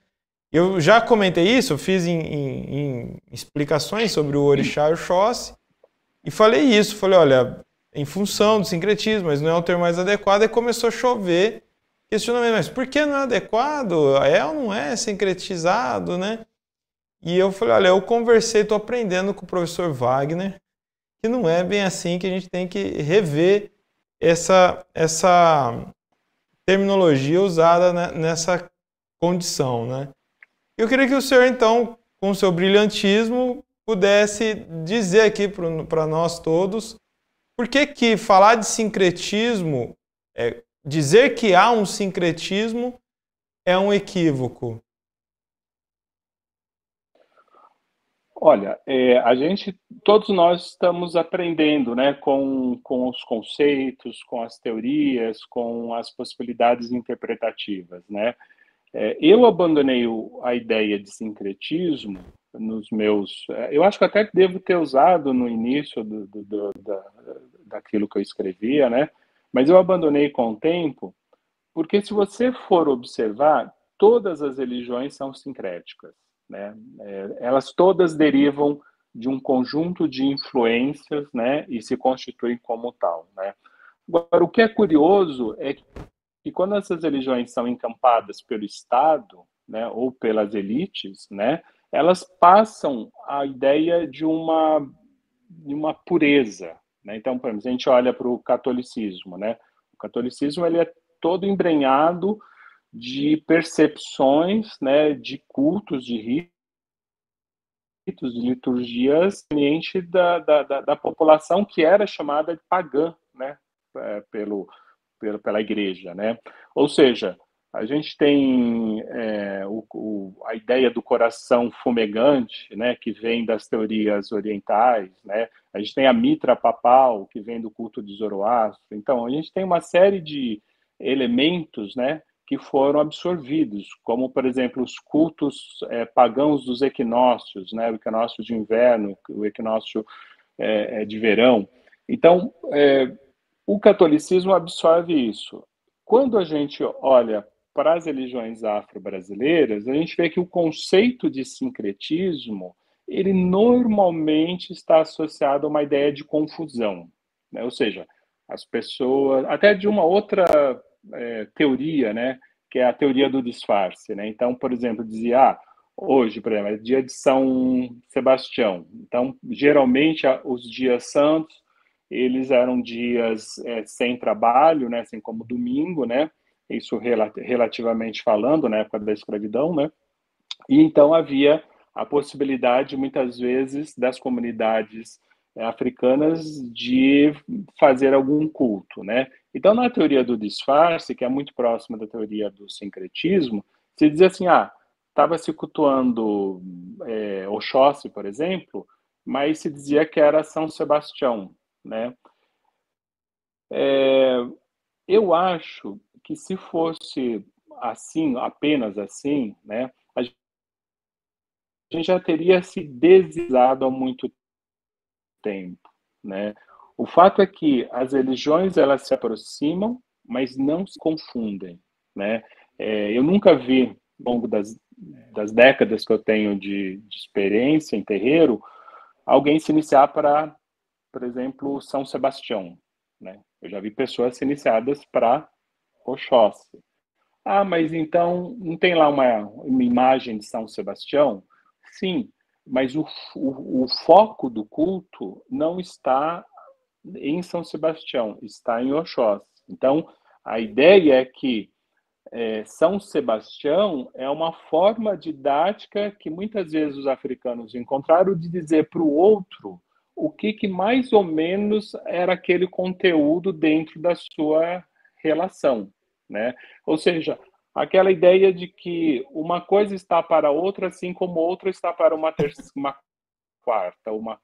Eu já comentei isso, fiz em, em, em explicações sobre o Orixá e o Xóssi, e falei isso, falei, olha, em função do sincretismo, mas não é o termo mais adequado, e começou a chover questionamento, mas por que não é adequado? É ou não é sincretizado, né? E eu falei, olha, eu conversei, estou aprendendo com o professor Wagner, que não é bem assim que a gente tem que rever essa, essa terminologia usada nessa condição, né? Eu queria que o senhor, então, com seu brilhantismo, pudesse dizer aqui para nós todos por que que falar de sincretismo, é, dizer que há um sincretismo é um equívoco. Olha, é, a gente, todos nós estamos aprendendo, né, com, com os conceitos, com as teorias, com as possibilidades interpretativas, né. É, eu abandonei a ideia de sincretismo nos meus, é, eu acho que até devo ter usado no início do, do, do, da, daquilo que eu escrevia, né, mas eu abandonei com o tempo, porque se você for observar, todas as religiões são sincréticas. Né? É, elas todas derivam de um conjunto de influências né, e se constituem como tal. Né? Agora, o que é curioso é que quando essas religiões são encampadas pelo Estado né, ou pelas elites, né, elas passam a ideia de uma, de uma pureza. Né? Então, por exemplo, a gente olha para o catolicismo. Né? O catolicismo ele é todo embrenhado de percepções, né, de cultos, de ritos, de liturgias da, da, da, da, população que era chamada de pagã, né, é, pelo, pelo, pela igreja, né. Ou seja, a gente tem é, o, o, a ideia do coração fumegante, né, que vem das teorias orientais, né. A gente tem a mitra papal, que vem do culto de Zoroastro. Então, a gente tem uma série de elementos, né, que foram absorvidos, como, por exemplo, os cultos é, pagãos dos equinócios, né, o equinócio de inverno, o equinócio é, de verão. Então, é, o catolicismo absorve isso. Quando a gente olha para as religiões afro-brasileiras, a gente vê que o conceito de sincretismo ele normalmente está associado a uma ideia de confusão, né? ou seja, as pessoas, até de uma outra é, teoria, né, que é a teoria do disfarce. Né? Então, por exemplo, dizia, ah, hoje, por exemplo, é dia de São Sebastião. Então, geralmente, os dias santos, eles eram dias é, sem trabalho, né, assim como domingo, né, isso relativamente falando, na época da escravidão, né? E então havia a possibilidade, muitas vezes, das comunidades africanas de fazer algum culto, né? Então, na teoria do disfarce, que é muito próxima da teoria do sincretismo, se dizia assim, ah, estava se cultuando é, Oxóssi, por exemplo, mas se dizia que era São Sebastião, né? É, eu acho que se fosse assim, apenas assim, né, a gente já teria se deslizado há muito tempo, né? O fato é que as religiões elas se aproximam, mas não se confundem, né? É, eu nunca vi, ao longo das, das décadas que eu tenho de, de experiência em terreiro, alguém se iniciar para, por exemplo, São Sebastião, né? Eu já vi pessoas se iniciadas para Oxóssi. Ah, mas então não tem lá uma, uma imagem de São Sebastião? Sim, mas o, o, o, foco do culto não está em São Sebastião, está em Oxóssi. Então, a ideia é que é, São Sebastião é uma forma didática que muitas vezes os africanos encontraram de dizer para o outro o que, que mais ou menos era aquele conteúdo dentro da sua relação, né? Ou seja, aquela ideia de que uma coisa está para outra, assim como outra está para uma terceira, uma quarta, uma.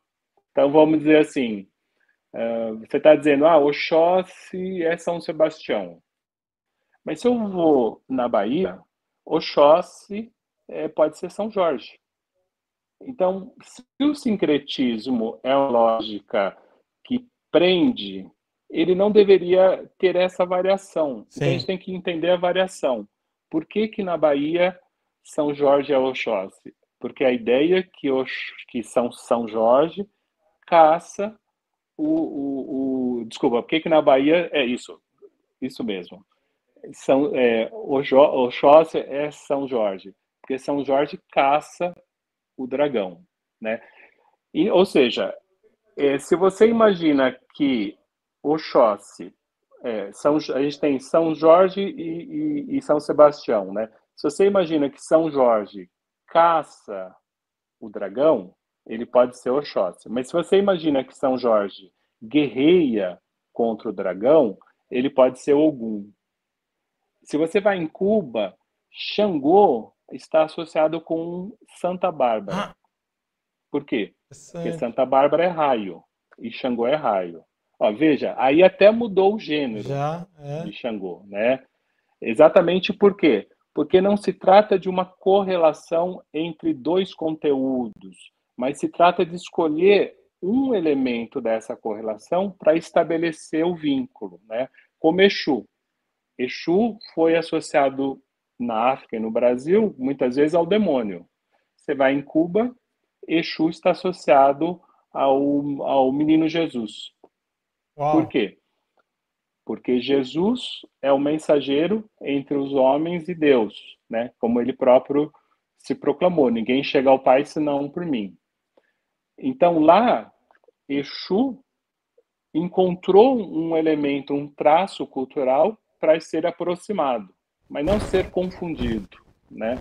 Então vamos dizer assim, uh, você está dizendo, ah, Oxóssi é São Sebastião, mas se eu vou na Bahia, Oxóssi é, pode ser São Jorge. Então, se o sincretismo é uma lógica que prende, ele não deveria ter essa variação. Então, a gente tem que entender a variação. Por que, que na Bahia São Jorge é Oxóssi? Porque a ideia que, Ox... que São, São Jorge caça o, o, o... Desculpa, por que, que na Bahia é isso? Isso mesmo. São, é, Oxóssi é São Jorge, porque São Jorge caça o dragão, né? E, ou seja, é, se você imagina que Oxóssi, é, São, a gente tem São Jorge e, e, e, São Sebastião, né? Se você imagina que São Jorge caça o dragão, ele pode ser Oxóssi. Mas se você imagina que São Jorge guerreia contra o dragão, ele pode ser Ogum. Se você vai em Cuba, Xangô está associado com Santa Bárbara. Ah. Por quê? Porque Santa Bárbara é raio e Xangô é raio. Ó, veja, aí até mudou o gênero Já, é. de Xangô, né? Exatamente por quê? Porque não se trata de uma correlação entre dois conteúdos, mas se trata de escolher um elemento dessa correlação para estabelecer o vínculo, né? Como Exu. Exu foi associado na África e no Brasil, muitas vezes ao demônio. Você vai em Cuba, Exu está associado ao, ao menino Jesus. Uau. Por quê? Porque Jesus é o mensageiro entre os homens e Deus, né? Como ele próprio se proclamou: ninguém chega ao Pai senão por mim. Então lá, Exu encontrou um elemento, um traço cultural para ser aproximado mas não ser confundido, né?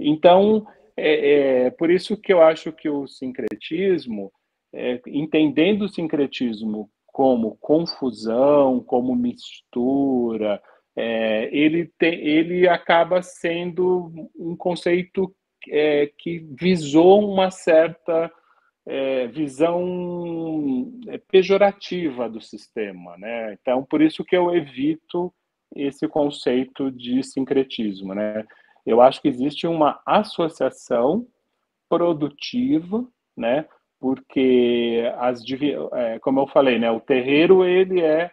Então, é, é por isso que eu acho que o sincretismo, é, entendendo o sincretismo como confusão, como mistura, é, ele, tem, ele acaba sendo um conceito é, que visou uma certa é, visão é, pejorativa do sistema, né? Então, por isso que eu evito esse conceito de sincretismo, né? Eu acho que existe uma associação produtiva, né? Porque as é, como eu falei, né? O terreiro ele é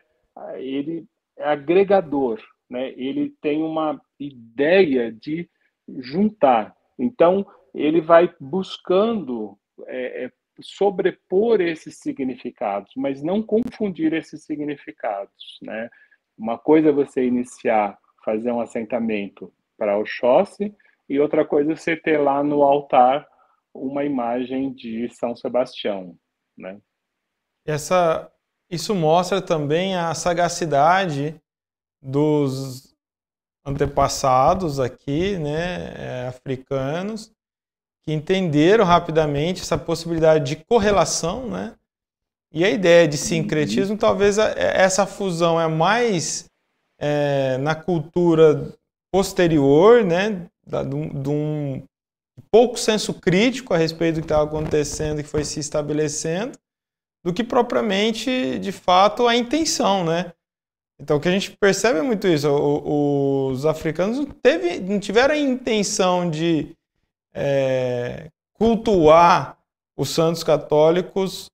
ele é agregador, né? Ele tem uma ideia de juntar. Então ele vai buscando é, é, sobrepor esses significados, mas não confundir esses significados, né? Uma coisa é você iniciar, fazer um assentamento para Oxóssi, e outra coisa é você ter lá no altar uma imagem de São Sebastião, né? Essa, isso mostra também a sagacidade dos, antepassados aqui, né, é, africanos, que entenderam rapidamente essa possibilidade de correlação, né? E a ideia de sincretismo, talvez é, essa fusão é mais é, na cultura posterior, né, de um pouco senso crítico a respeito do que estava acontecendo e que foi se estabelecendo, do que propriamente, de fato, a intenção, né? Então, o que a gente percebe é muito isso. Os africanos não, teve, não tiveram a intenção de é, cultuar os santos católicos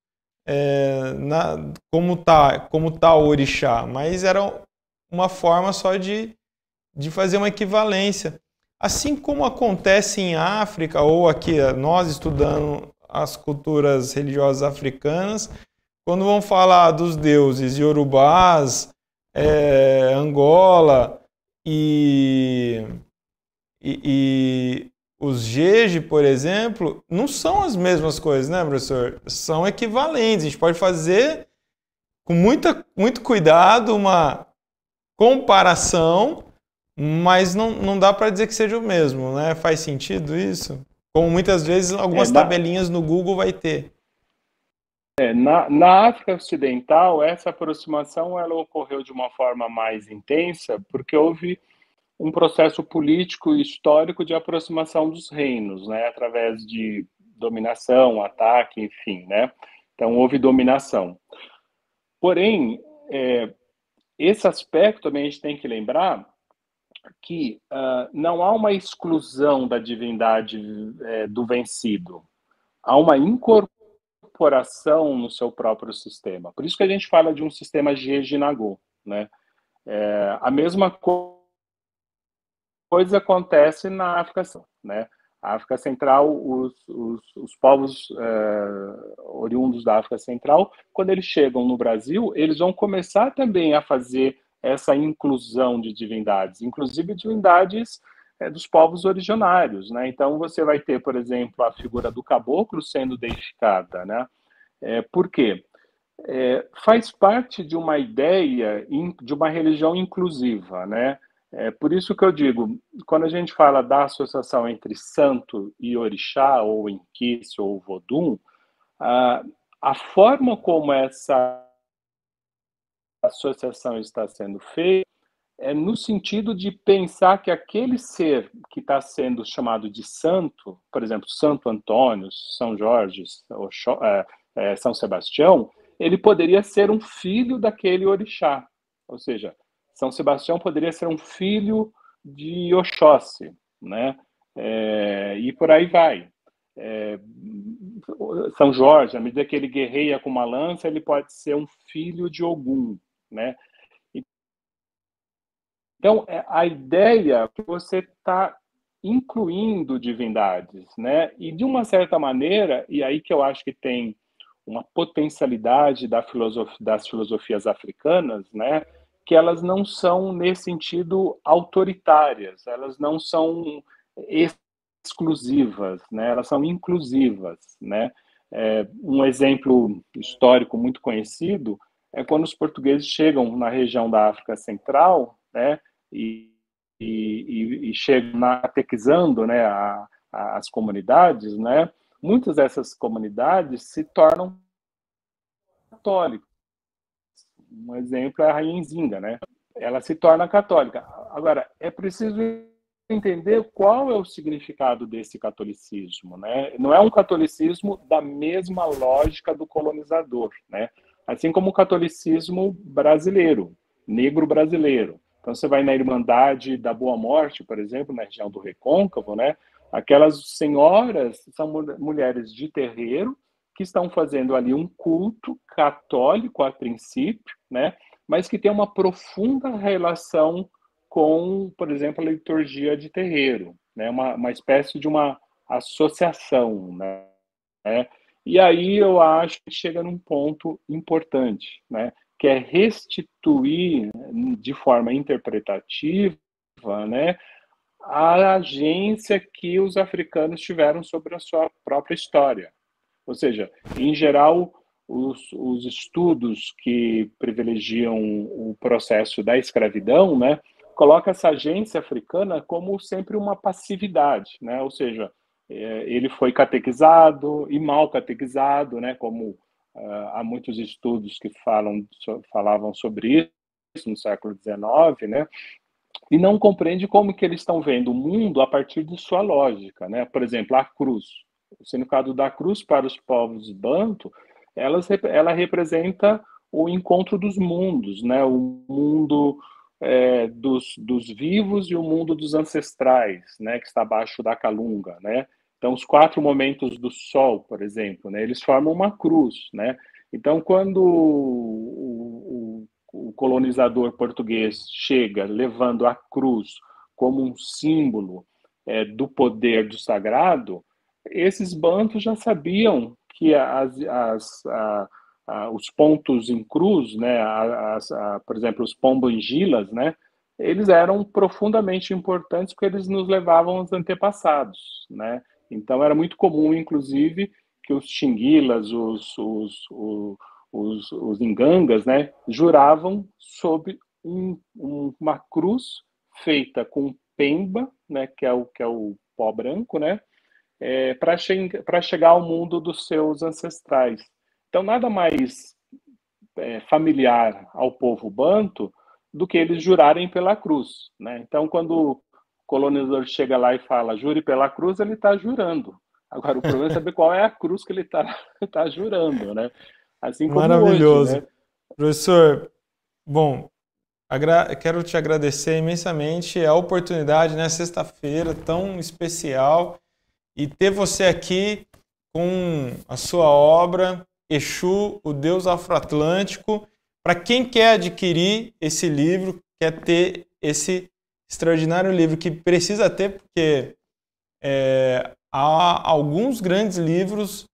é, na, como tá como tá orixá, mas era uma forma só de, de fazer uma equivalência. Assim como acontece em África, ou aqui nós estudando as culturas religiosas africanas, quando vão falar dos deuses yorubás, é, Angola e, e, e os Jeje, por exemplo, não são as mesmas coisas, né, professor? São equivalentes. A gente pode fazer com muita, muito cuidado uma comparação, mas não, não dá para dizer que seja o mesmo, né? Faz sentido isso? Como muitas vezes algumas é, na... tabelinhas no Google vai ter. É, na, na, África Ocidental, essa aproximação ela ocorreu de uma forma mais intensa, porque houve um processo político e histórico de aproximação dos reinos, né, através de dominação, ataque, enfim, né. Então houve dominação. Porém, é, esse aspecto também a gente tem que lembrar que uh, não há uma exclusão da divindade é, do vencido, há uma incorporação no seu próprio sistema. Por isso que a gente fala de um sistema Gejinago, né? É, a mesma co coisa acontece na África né? A África Central, os, os, os povos é, oriundos da África Central, quando eles chegam no Brasil, eles vão começar também a fazer essa inclusão de divindades, inclusive divindades é, dos povos originários, né? Então você vai ter, por exemplo, a figura do caboclo sendo deificada, né? É, por quê? É, faz parte de uma ideia de uma religião inclusiva, né? É por isso que eu digo, quando a gente fala da associação entre santo e orixá, ou enquice, ou vodum, a, a forma como essa associação está sendo feita é no sentido de pensar que aquele ser que está sendo chamado de santo, por exemplo, Santo Antônio, São Jorge, é, é, São Sebastião, ele poderia ser um filho daquele orixá. Ou seja, São Sebastião poderia ser um filho de Oxóssi, né? É, e por aí vai. É, São Jorge, à medida que ele guerreia com uma lança, ele pode ser um filho de Ogum, né? Então, é, a ideia é que você está incluindo divindades, né? E de uma certa maneira, e aí que eu acho que tem uma potencialidade da filosofia, das filosofias africanas, né? Que elas não são nesse sentido autoritárias, elas não são exclusivas, né? Elas são inclusivas, né? É, um exemplo histórico muito conhecido é quando os portugueses chegam na região da África Central, né? e, e, e chegam catequizando né, a, a, as comunidades, né, muitas dessas comunidades se tornam católicas. Um exemplo é a Rainha Zinga, né? Ela se torna católica. Agora, é preciso entender qual é o significado desse catolicismo, né? Não é um catolicismo da mesma lógica do colonizador, né? Assim como o catolicismo brasileiro, negro brasileiro. Então você vai na Irmandade da Boa Morte, por exemplo, na região do Recôncavo, né? Aquelas senhoras são mulheres de terreiro que estão fazendo ali um culto católico a princípio, né? Mas que tem uma profunda relação com, por exemplo, a liturgia de terreiro, né? Uma, uma espécie de uma associação, né? E aí eu acho que chega num ponto importante, né? que é restituir de forma interpretativa né, a agência que os africanos tiveram sobre a sua própria história. Ou seja, em geral, os, os estudos que privilegiam o processo da escravidão, né, coloca essa agência africana como sempre uma passividade, né? Ou seja, ele foi catequizado e mal catequizado, né? Como uh, há muitos estudos que falam falavam sobre isso no século XIX, né? E não compreende como que eles estão vendo o mundo a partir de sua lógica, né? Por exemplo, a cruz. O significado da cruz para os povos banto, ela, ela representa o encontro dos mundos, né? O mundo é, dos, dos vivos e o mundo dos ancestrais, né? Que está abaixo da calunga, né? Então, os quatro momentos do Sol, por exemplo, né? Eles formam uma cruz, né? Então, quando o, o, o colonizador português chega levando a cruz como um símbolo é, do poder do sagrado, esses bantos já sabiam que as, as, a, os pontos em cruz, né, as, por exemplo, os pombangilas, né, eles eram profundamente importantes porque eles nos levavam aos antepassados, né? Então era muito comum, inclusive, que os xinguilas, os, os, os, os, ingangas, né, juravam sob um, um, uma cruz feita com pemba, né, que é o que é o pó branco, né, é, para che chegar ao mundo dos seus ancestrais. Então, nada mais é, familiar ao povo banto do que eles jurarem pela cruz. Né? Então, quando colonizador chega lá e fala jure pela cruz, ele está jurando. Agora, o problema é saber qual é a cruz que ele está <laughs> tá jurando. Né? Assim como Maravilhoso. Hoje, né? Professor, bom, quero te agradecer imensamente a oportunidade, né? Sexta-feira tão especial e ter você aqui com a sua obra Exu, o Deus Afroatlântico. Para quem quer adquirir esse livro, quer ter esse extraordinário livro que precisa ter, porque é, há alguns grandes livros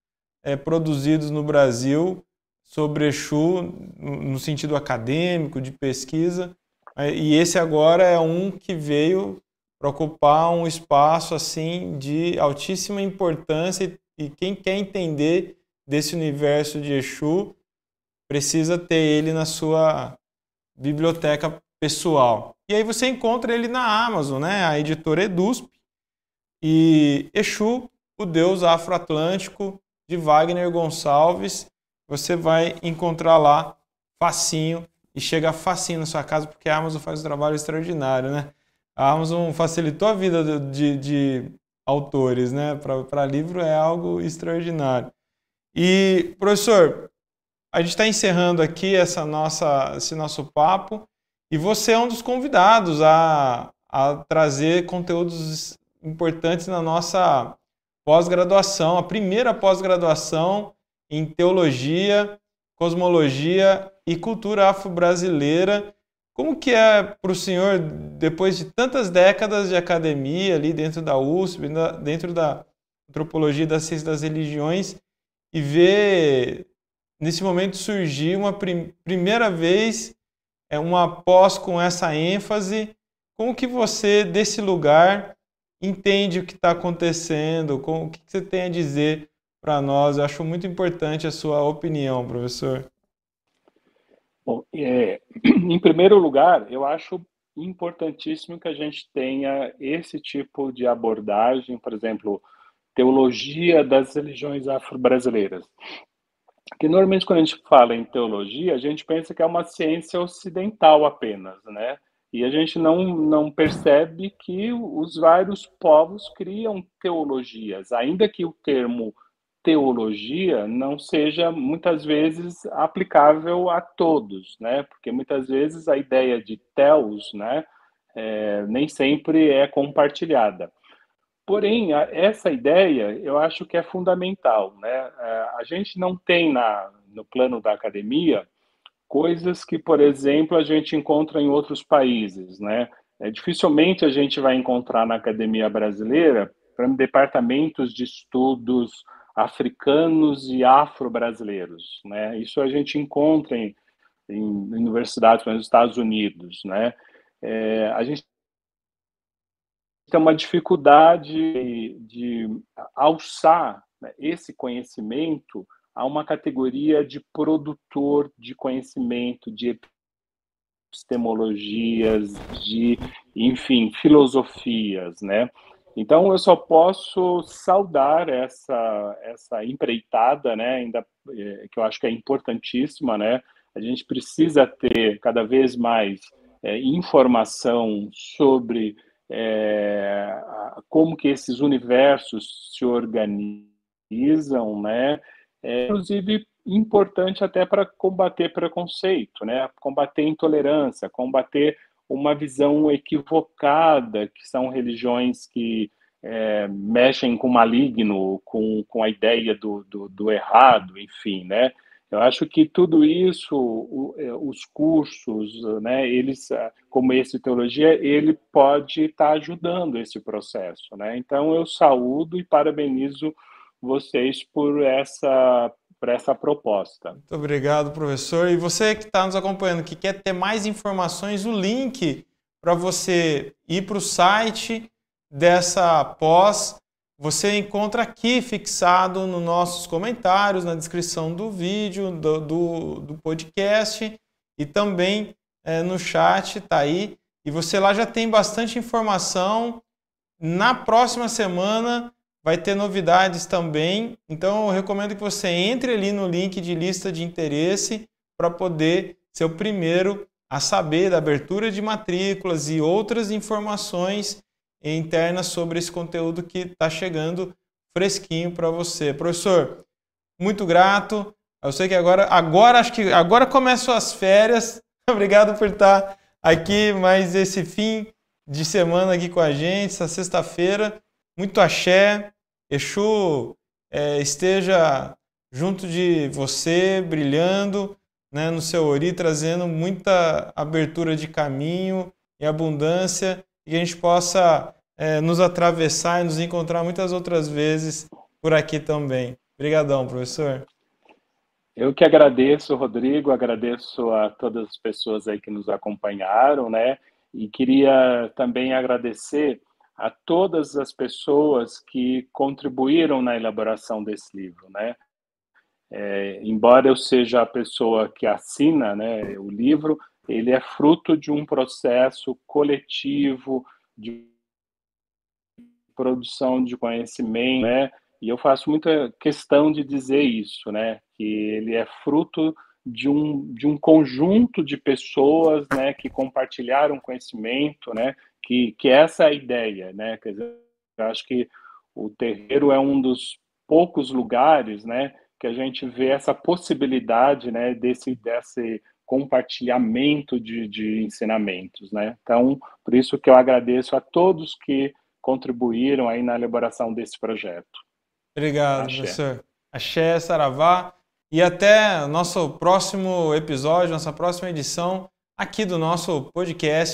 é, produzidos no Brasil sobre Exu no sentido acadêmico, de pesquisa, é, e esse agora é um que veio para ocupar um espaço assim de altíssima importância e quem quer entender desse universo de Exu, precisa ter ele na sua biblioteca pessoal. E aí você encontra ele na Amazon, né? A editora Edusp. E Exu, o deus afroatlântico de Wagner Gonçalves, você vai encontrar lá facinho e chega facinho na sua casa porque a Amazon faz um trabalho extraordinário, né? A Amazon facilitou a vida de, de autores, né? Para livro é algo extraordinário. E, professor, a gente está encerrando aqui essa nossa, esse nosso papo e você é um dos convidados a, a trazer conteúdos importantes na nossa pós-graduação, a primeira pós-graduação em teologia, cosmologia e cultura afro-brasileira. Como que é para o senhor, depois de tantas décadas de academia ali dentro da USP, dentro da antropologia das ciências das religiões, e ver nesse momento surgir uma prim primeira vez é uma pós com essa ênfase. Como que você desse lugar entende o que está acontecendo? Com, o que você tem a dizer para nós? Eu acho muito importante a sua opinião, professor. Bom, é, <clears throat> em primeiro lugar, eu acho importantíssimo que a gente tenha esse tipo de abordagem, por exemplo, teologia das religiões afro-brasileiras. Que normalmente quando a gente fala em teologia, a gente pensa que é uma ciência ocidental apenas, né? E a gente não, não percebe que os vários povos criam teologias, ainda que o termo teologia não seja muitas vezes aplicável a todos, né? Porque muitas vezes a ideia de teos, né, é, nem sempre é compartilhada. Porém, essa ideia eu acho que é fundamental. Né? É, a gente não tem na, no plano da academia coisas que, por exemplo, a gente encontra em outros países. Né? É, dificilmente a gente vai encontrar na academia brasileira departamentos de estudos africanos e afro-brasileiros. Né? Isso a gente encontra em, em universidades nos Estados Unidos. Né? É, a gente tem uma dificuldade de alçar né, esse conhecimento a uma categoria de produtor de conhecimento, de epistemologias, de, enfim, filosofias, né? Então eu só posso saudar essa essa empreitada, né? Ainda é, que eu acho que é importantíssima, né? A gente precisa ter cada vez mais é, informação sobre é, como que esses universos se organizam, né? É, inclusive importante até para combater preconceito, né? Combater intolerância, combater uma visão equivocada, que são religiões que é, mexem com o maligno, com, com a ideia do, do, do, errado, enfim, né? Eu acho que tudo isso, é, os cursos, né, eles, como esse teologia, ele pode estar ajudando esse processo, né? Então eu saúdo e parabenizo vocês por essa por essa proposta. Muito obrigado, professor. E você que está nos acompanhando, que quer ter mais informações, o link para você ir para o site dessa pós, você encontra aqui fixado nos nossos comentários, na descrição do vídeo, do, do, do podcast e também é, no chat, está aí. E você lá já tem bastante informação. Na próxima semana vai ter novidades também. Então eu recomendo que você entre ali no link de lista de interesse para poder ser o primeiro a saber da abertura de matrículas e outras informações internas sobre esse conteúdo que está chegando fresquinho para você. Professor, muito grato. Eu sei que agora, agora acho que agora começam as férias. <laughs> Obrigado por estar aqui mais esse fim de semana aqui com a gente, essa sexta-feira. Muito axé, Exu é, esteja junto de você, brilhando né, no seu ori, trazendo muita abertura de caminho e abundância, e que a gente possa é, nos atravessar e nos encontrar muitas outras vezes por aqui também. Obrigadão, professor. Eu que agradeço, Rodrigo, agradeço a todas as pessoas aí que nos acompanharam, né? E queria também agradecer a todas as pessoas que contribuíram na elaboração desse livro, né? É, embora eu seja a pessoa que assina né, o livro, ele é fruto de um processo coletivo de produção de conhecimento, né? E eu faço muita questão de dizer isso, né? Que ele é fruto de um, de um conjunto de pessoas, né? Que compartilharam conhecimento, né? que, que essa é a ideia, né? Quer dizer, eu acho que o terreiro é um dos poucos lugares, né, que a gente vê essa possibilidade, né, desse desse compartilhamento de, de ensinamentos, né? Então, por isso que eu agradeço a todos que contribuíram aí na elaboração desse projeto. Obrigado, Axé. professor. Axé, Saravá. E até nosso próximo episódio, nossa próxima edição aqui do nosso podcast.